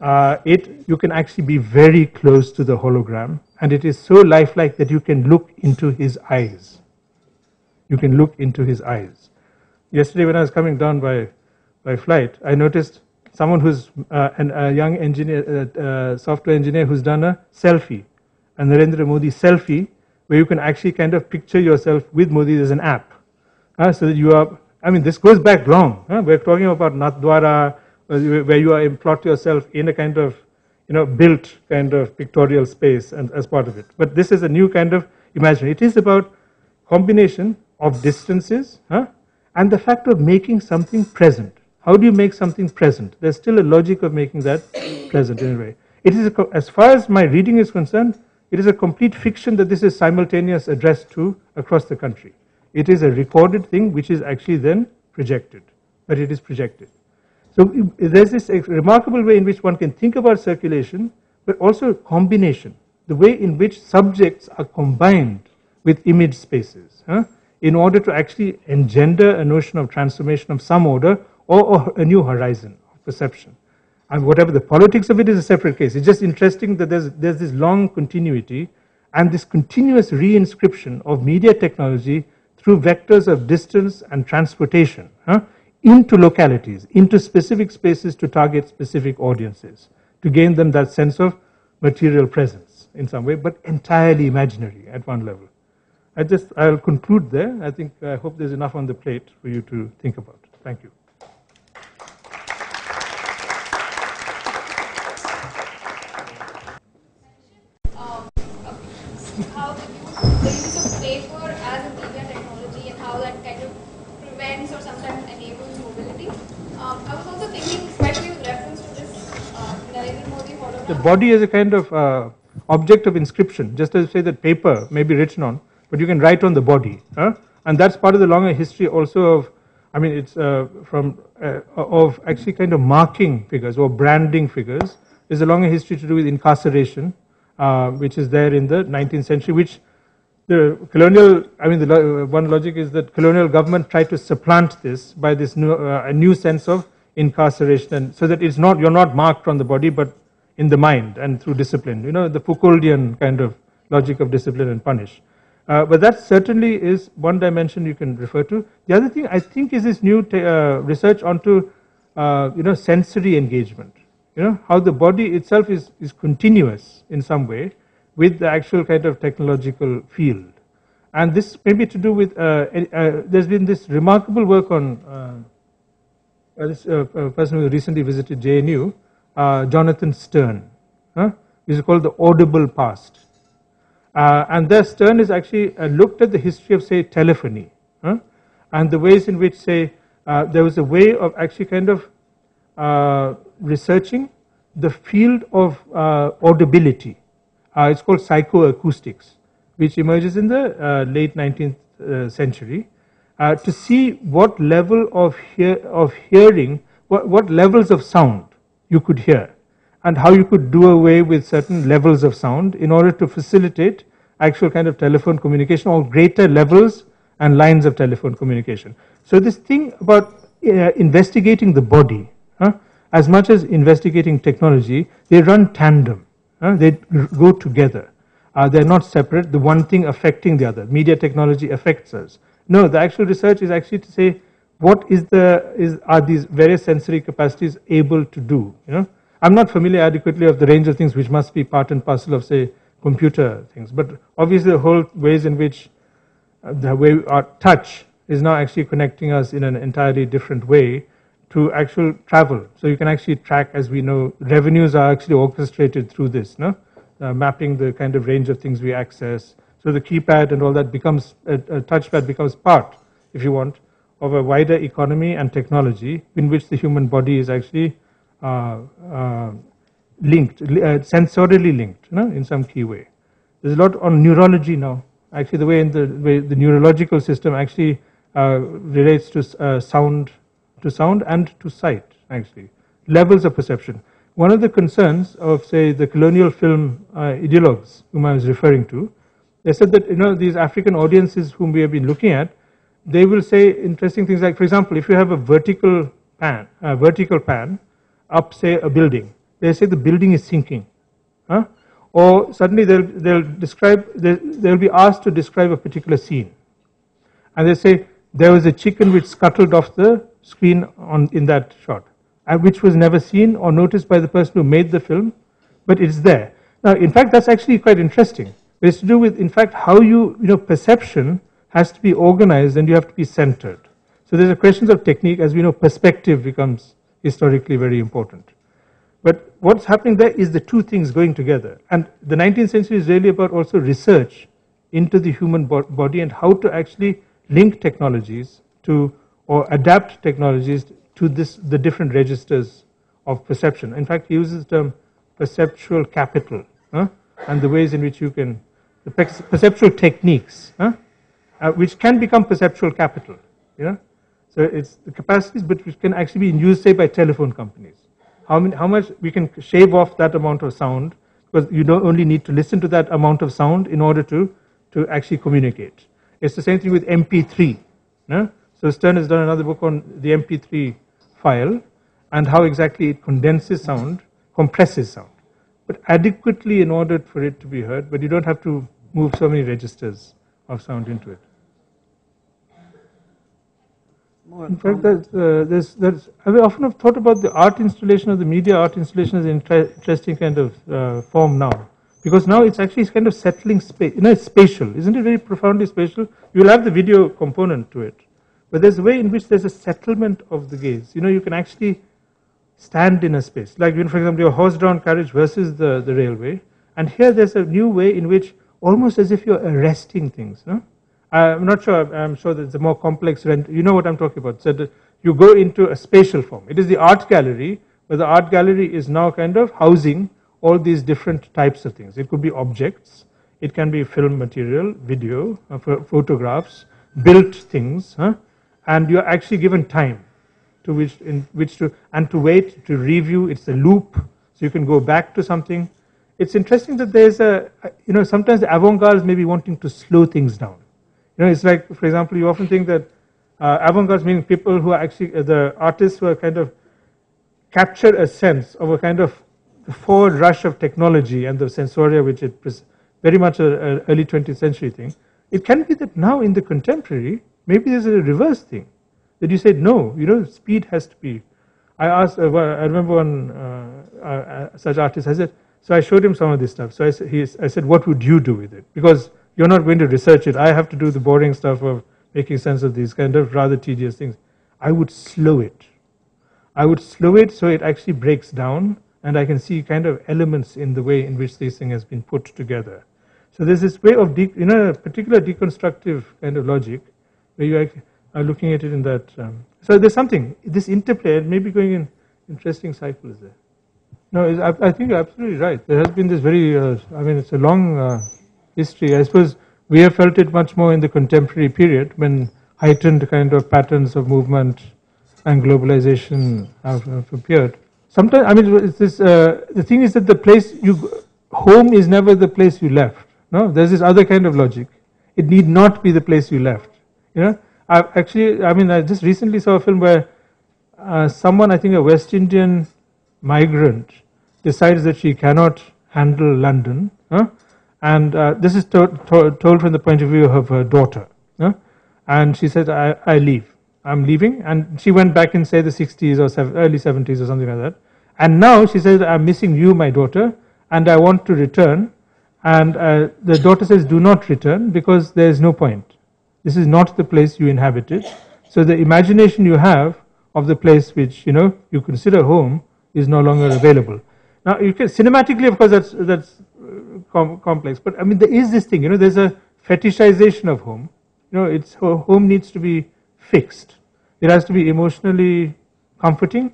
Uh, it, you can actually be very close to the hologram and it is so lifelike that you can look into his eyes. You can look into his eyes. Yesterday when I was coming down by, by flight, I noticed someone who's uh, an, a young engineer, uh, uh software engineer who's done a selfie, a Narendra Modi selfie, where you can actually kind of picture yourself with Modi. as an app, uh, so that you are. I mean, this goes back long. We're talking about Nathdwara, uh, where you are plot yourself in a kind of, you know, built kind of pictorial space and as part of it. But this is a new kind of imagination. It is about combination of distances and the fact of making something present. How do you make something present? There's still a logic of making that present in a way. It is, as far as my reading is concerned, it is a complete fiction that this is simultaneous addressed to across the country. It is a recorded thing which is actually then projected, but it is projected. So there's this remarkable way in which one can think about circulation, but also combination, the way in which subjects are combined with image spaces huh, in order to actually engender a notion of transformation of some order or, or a new horizon of perception. And whatever the politics of it is a separate case. It's just interesting that there's, there's this long continuity and this continuous reinscription of media technology through vectors of distance and transportation. Huh, into localities, into specific spaces to target specific audiences, to gain them that sense of material presence in some way, but entirely imaginary at one level. I just, I'll conclude there. I think, I hope there's enough on the plate for you to think about. Thank you. Use the use of paper as a media technology and how that kind of prevents or sometimes enables mobility. Um I was also thinking especially with reference to this uh the following. The body is a kind of uh, object of inscription, just as say that paper may be written on, but you can write on the body. Huh? And that's part of the longer history also of, I mean, it's uh, from, uh, of actually kind of marking figures or branding figures. There's a longer history to do with incarceration, uh, which is there in the 19th century, which the colonial, I mean, the one logic is that colonial government tried to supplant this by this new, uh, a new sense of incarceration, and so that it's not, you're not marked on the body, but in the mind and through discipline. You know, the Foucauldian kind of logic of discipline and punish. Uh, but that certainly is one dimension you can refer to. The other thing I think is this new uh, research onto uh, you know sensory engagement. You know how the body itself is is continuous in some way with the actual kind of technological field, and this may be to do with. Uh, uh, there's been this remarkable work on uh, this person who recently visited JNU uh, Jonathan Sterne. Huh? This is called the audible past. Uh, and there Sterne is actually uh, looked at the history of say telephony huh? and the ways in which say uh, there was a way of actually kind of uh, researching the field of uh, audibility. it's called psychoacoustics which emerges in the late 19th century to see what level of, hear, of hearing, what, what levels of sound you could hear and how you could do away with certain levels of sound in order to facilitate actual kind of telephone communication or greater levels and lines of telephone communication. So this thing about uh, investigating the body, huh, as much as investigating technology, they run tandem, huh, they go together. Uh, they're not separate, the one thing affecting the other. Media technology affects us. No, the actual research is actually to say what is the, is, are these various sensory capacities able to do, you know. I'm not familiar adequately of the range of things which must be part and parcel of say computer things, but obviously the whole ways in which uh, the way our touch is now actually connecting us in an entirely different way to actual travel. So you can actually track, as we know, revenues are actually orchestrated through this, no? Uh, mapping the kind of range of things we access. So the keypad and all that becomes, a, a touchpad becomes part, if you want, of a wider economy and technology in which the human body is actually uh, uh, linked, uh, sensorially linked, know, in some key way. There's a lot on neurology now. Actually, the way in the way the neurological system actually uh, relates to uh, sound, to sound and to sight. Actually, levels of perception. One of the concerns of say the colonial film uh, ideologues whom I was referring to, they said that you know these African audiences whom we have been looking at, they will say interesting things like, for example, if you have a vertical pan, a vertical pan up say a building, they say the building is sinking, huh? or suddenly they'll they'll describe they'll, they'll be asked to describe a particular scene, and they say there was a chicken which scuttled off the screen on, in that shot, uh, which was never seen or noticed by the person who made the film, but it's there. Now, in fact, that's actually quite interesting. It's to do with, in fact, how you, you know, perception has to be organized and you have to be centered. So there's a question of technique, as we know, perspective becomes historically very important. But what's happening there is the two things going together. And the 19th century is really about also research into the human body and how to actually link technologies to or adapt technologies to this the different registers of perception. In fact, he uses the term perceptual capital huh? and the ways in which you can the perceptual techniques huh? uh, which can become perceptual capital. You know? So it's the capacities but which can actually be used say by telephone companies. How, many, how much we can shave off that amount of sound because you don't only need to listen to that amount of sound in order to, to actually communicate. It's the same thing with MP3. No? So Sterne has done another book on the MP3 file and how exactly it condenses sound, compresses sound, but adequately in order for it to be heard, but you don't have to move so many registers of sound into it. In fact, there's, uh, there's, there's, I often have thought about the art installation of the media art installation as an interesting kind of uh, form now because now it's actually kind of settling space. You know, it's spatial, isn't it? Very profoundly spatial. You'll have the video component to it, but there's a way in which there's a settlement of the gaze. You know, you can actually stand in a space, like for example, your horse-drawn carriage versus the the railway, and here there's a new way in which almost as if you're arresting things. No, I'm not sure. I'm sure that it's a more complex. Rent. You know what I'm talking about. So you go into a spatial form. It is the art gallery, but the art gallery is now kind of housing all these different types of things. It could be objects, it can be film material, video, uh, photographs, built things, huh? And you're actually given time to which, in which to, and to wait, to review, it's a loop, so you can go back to something. It's interesting that there's a, you know, sometimes the avant-garde is maybe wanting to slow things down. You know, it's like, for example, you often think that uh, avant-garde meaning people who are actually, uh, the artists who are kind of capture a sense of a kind of forward rush of technology and the sensoria which it very much an early 20th century thing. It can be that now in the contemporary, maybe there's a reverse thing that you said no, you know, speed has to be. I asked, uh, I remember one uh, uh, uh, such artist. I said, so I showed him some of this stuff. So I, he, I said, what would you do with it? Because you're not going to research it. I have to do the boring stuff of making sense of these kind of rather tedious things. I would slow it. I would slow it so it actually breaks down and I can see kind of elements in the way in which this thing has been put together. So there's this way of, you know, a particular deconstructive kind of logic you are looking at it in that. Um, so there's something, this interplay may be going in interesting cycles there. No, I, I, think you're absolutely right. There has been this very, uh, I mean, it's a long uh, history. I suppose we have felt it much more in the contemporary period when heightened kind of patterns of movement and globalization have, have appeared. sometimes, I mean, this, uh, the thing is that the place you, home is never the place you left. No, there's this other kind of logic. It need not be the place you left. You know, I actually, I mean, I just recently saw a film where uh, someone, I think a West Indian migrant, decides that she cannot handle London, huh? and uh, this is to- to- told from the point of view of her daughter. huh? And she said, I, I leave. I'm leaving. And she went back in, say, the 60s or sev- early 70s or something like that. And now she says, I'm missing you, my daughter, and I want to return. And uh, the daughter says, Do not return because there is no point. This is not the place you inhabited. So the imagination you have of the place which you know you consider home is no longer available. Now you can cinematically, of course, that's that's uh, com- complex. But I mean, there is this thing. You know, there's a fetishization of home. You know, it's home needs to be fixed. It has to be emotionally comforting,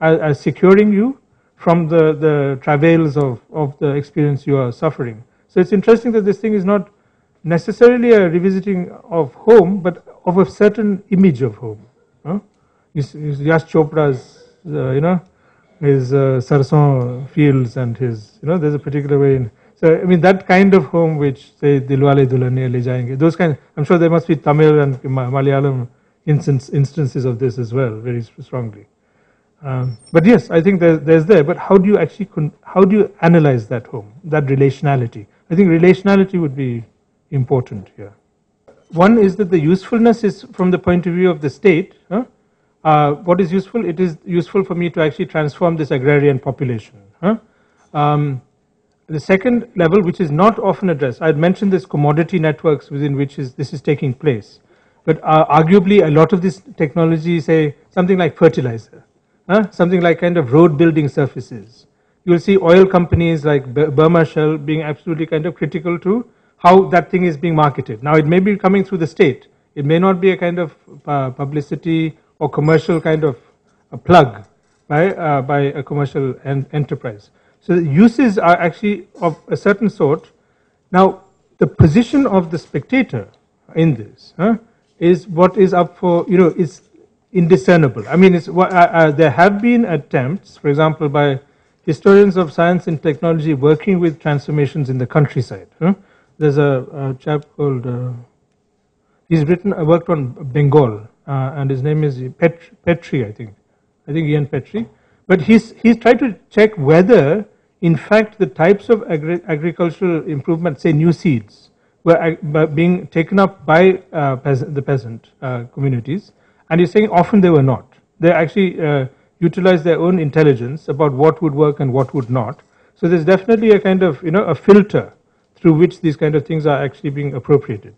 as, as securing you from the the travails of of the experience you are suffering. So it's interesting that this thing is not necessarily a revisiting of home, but of a certain image of home. Huh? Yash Chopra's, uh, you know, his uh, sarson fields and his, you know, there's a particular way in. So I mean that kind of home which say Dilwale Dulhaniya Le Jayenge, those kind. I'm sure there must be Tamil and Malayalam instance, instances of this as well, very strongly. Um, but yes, I think there's, there's there. But how do you actually con- how do you analyze that home, that relationality? I think relationality would be important here. One is that the usefulness is from the point of view of the state. huh? Uh, what is useful? It is useful for me to actually transform this agrarian population. huh? Um, the second level, which is not often addressed, I had mentioned this commodity networks within which is, this is taking place. But uh, arguably, a lot of this technology, say something like fertilizer, huh? something like kind of road building surfaces. You will see oil companies like Burma Shell being absolutely kind of critical to how that thing is being marketed. Now, it may be coming through the state. It may not be a kind of uh, publicity or commercial kind of a plug by, uh, by a commercial en- enterprise. So the uses are actually of a certain sort. Now, the position of the spectator in this huh, is what is up for, you know, is indiscernible. I mean, it's, uh, uh, there have been attempts, for example, by historians of science and technology working with transformations in the countryside. huh. There's a, a chap called, uh, he's written, uh, worked on Bengal, uh, and his name is Pet- Petri, I think. I think Ian Petri. But he's, he's tried to check whether, in fact, the types of agri- agricultural improvement, say new seeds, were being taken up by uh, peasant, the peasant uh, communities. And he's saying often they were not. They actually uh, utilized their own intelligence about what would work and what would not. So there's definitely a kind of, you know, a filter through which these kind of things are actually being appropriated.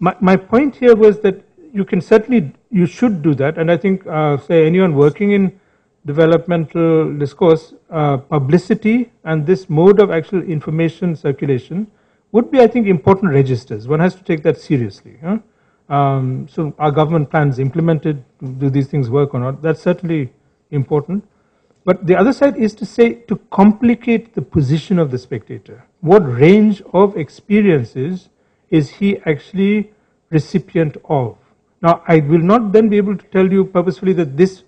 My, my point here was that you can certainly, you should do that, and I think, uh, say, anyone working in developmental discourse, uh, publicity and this mode of actual information circulation would be, I think, important registers. One has to take that seriously. Huh? Um, so, our government plans implemented, do these things work or not? That's certainly important. But the other side is to say, to complicate the position of the spectator. What range of experiences is he actually recipient of? Now, I will not then be able to tell you purposefully that this,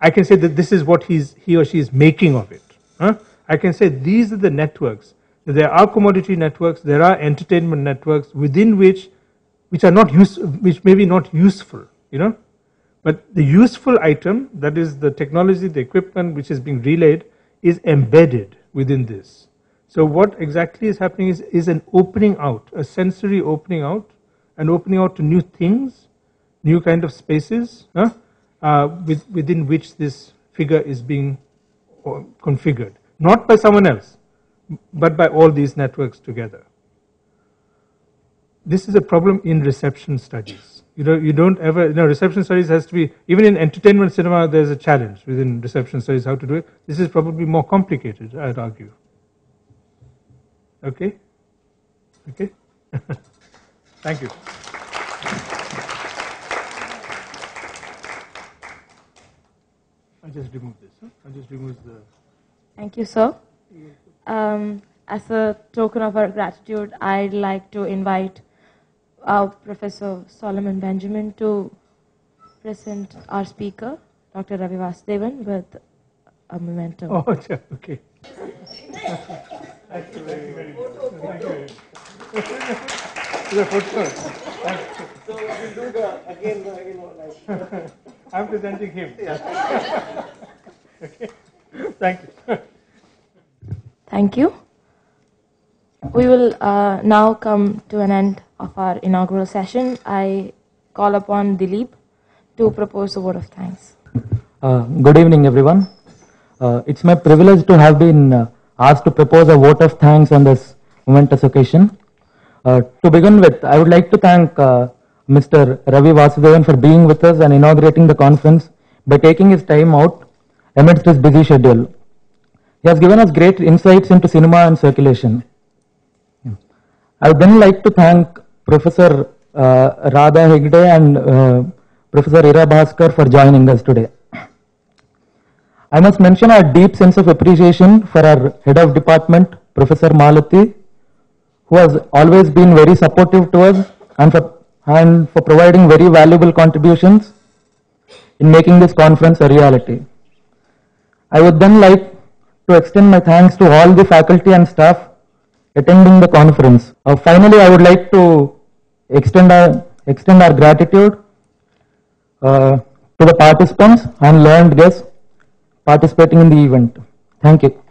I can say that this is what he's, he or she is making of it. huh? I can say these are the networks. There are commodity networks, there are entertainment networks within which, which are not use, which may be not useful, you know. But the useful item, that is the technology, the equipment which is being relayed, is embedded within this. So what exactly is happening is, is an opening out, a sensory opening out, an opening out to new things, new kind of spaces, huh, uh, with, within which this figure is being uh, configured. Not by someone else, but by all these networks together. This is a problem in reception studies. You know, you don't ever, you know, reception studies has to be, even in entertainment cinema, there's a challenge within reception studies how to do it. This is probably more complicated, I'd argue. Okay? Okay? Thank you. I just remove this. Huh? I just remove the. Thank you, sir. Um, as a token of our gratitude, I'd like to invite our Professor Solomon Benjamin to present our speaker, Dr. Ravi Vasudevan, with a memento. Oh, okay. Thank you very, very much. Thank you very much. The photo. So we'll do the again, again I'm presenting him. okay. Thank you. Thank you. We will uh, now come to an end of our inaugural session. I call upon Dilip to propose a word of thanks. Uh, good evening, everyone. Uh, it's my privilege to have been uh, asked to propose a vote of thanks on this momentous occasion. Uh, to begin with, I would like to thank uh, Mr. Ravi Vasudevan for being with us and inaugurating the conference by taking his time out amidst his busy schedule. He has given us great insights into cinema and circulation. I would then like to thank Professor uh, Radha Hegde and uh, Professor Ira Bhaskar for joining us today. I must mention our deep sense of appreciation for our head of department, Professor Malati, who has always been very supportive to us and for, and for providing very valuable contributions in making this conference a reality. I would then like to extend my thanks to all the faculty and staff attending the conference. Uh, finally, I would like to extend our, extend our gratitude uh, to the participants and learned guests participating in the event. Thank you.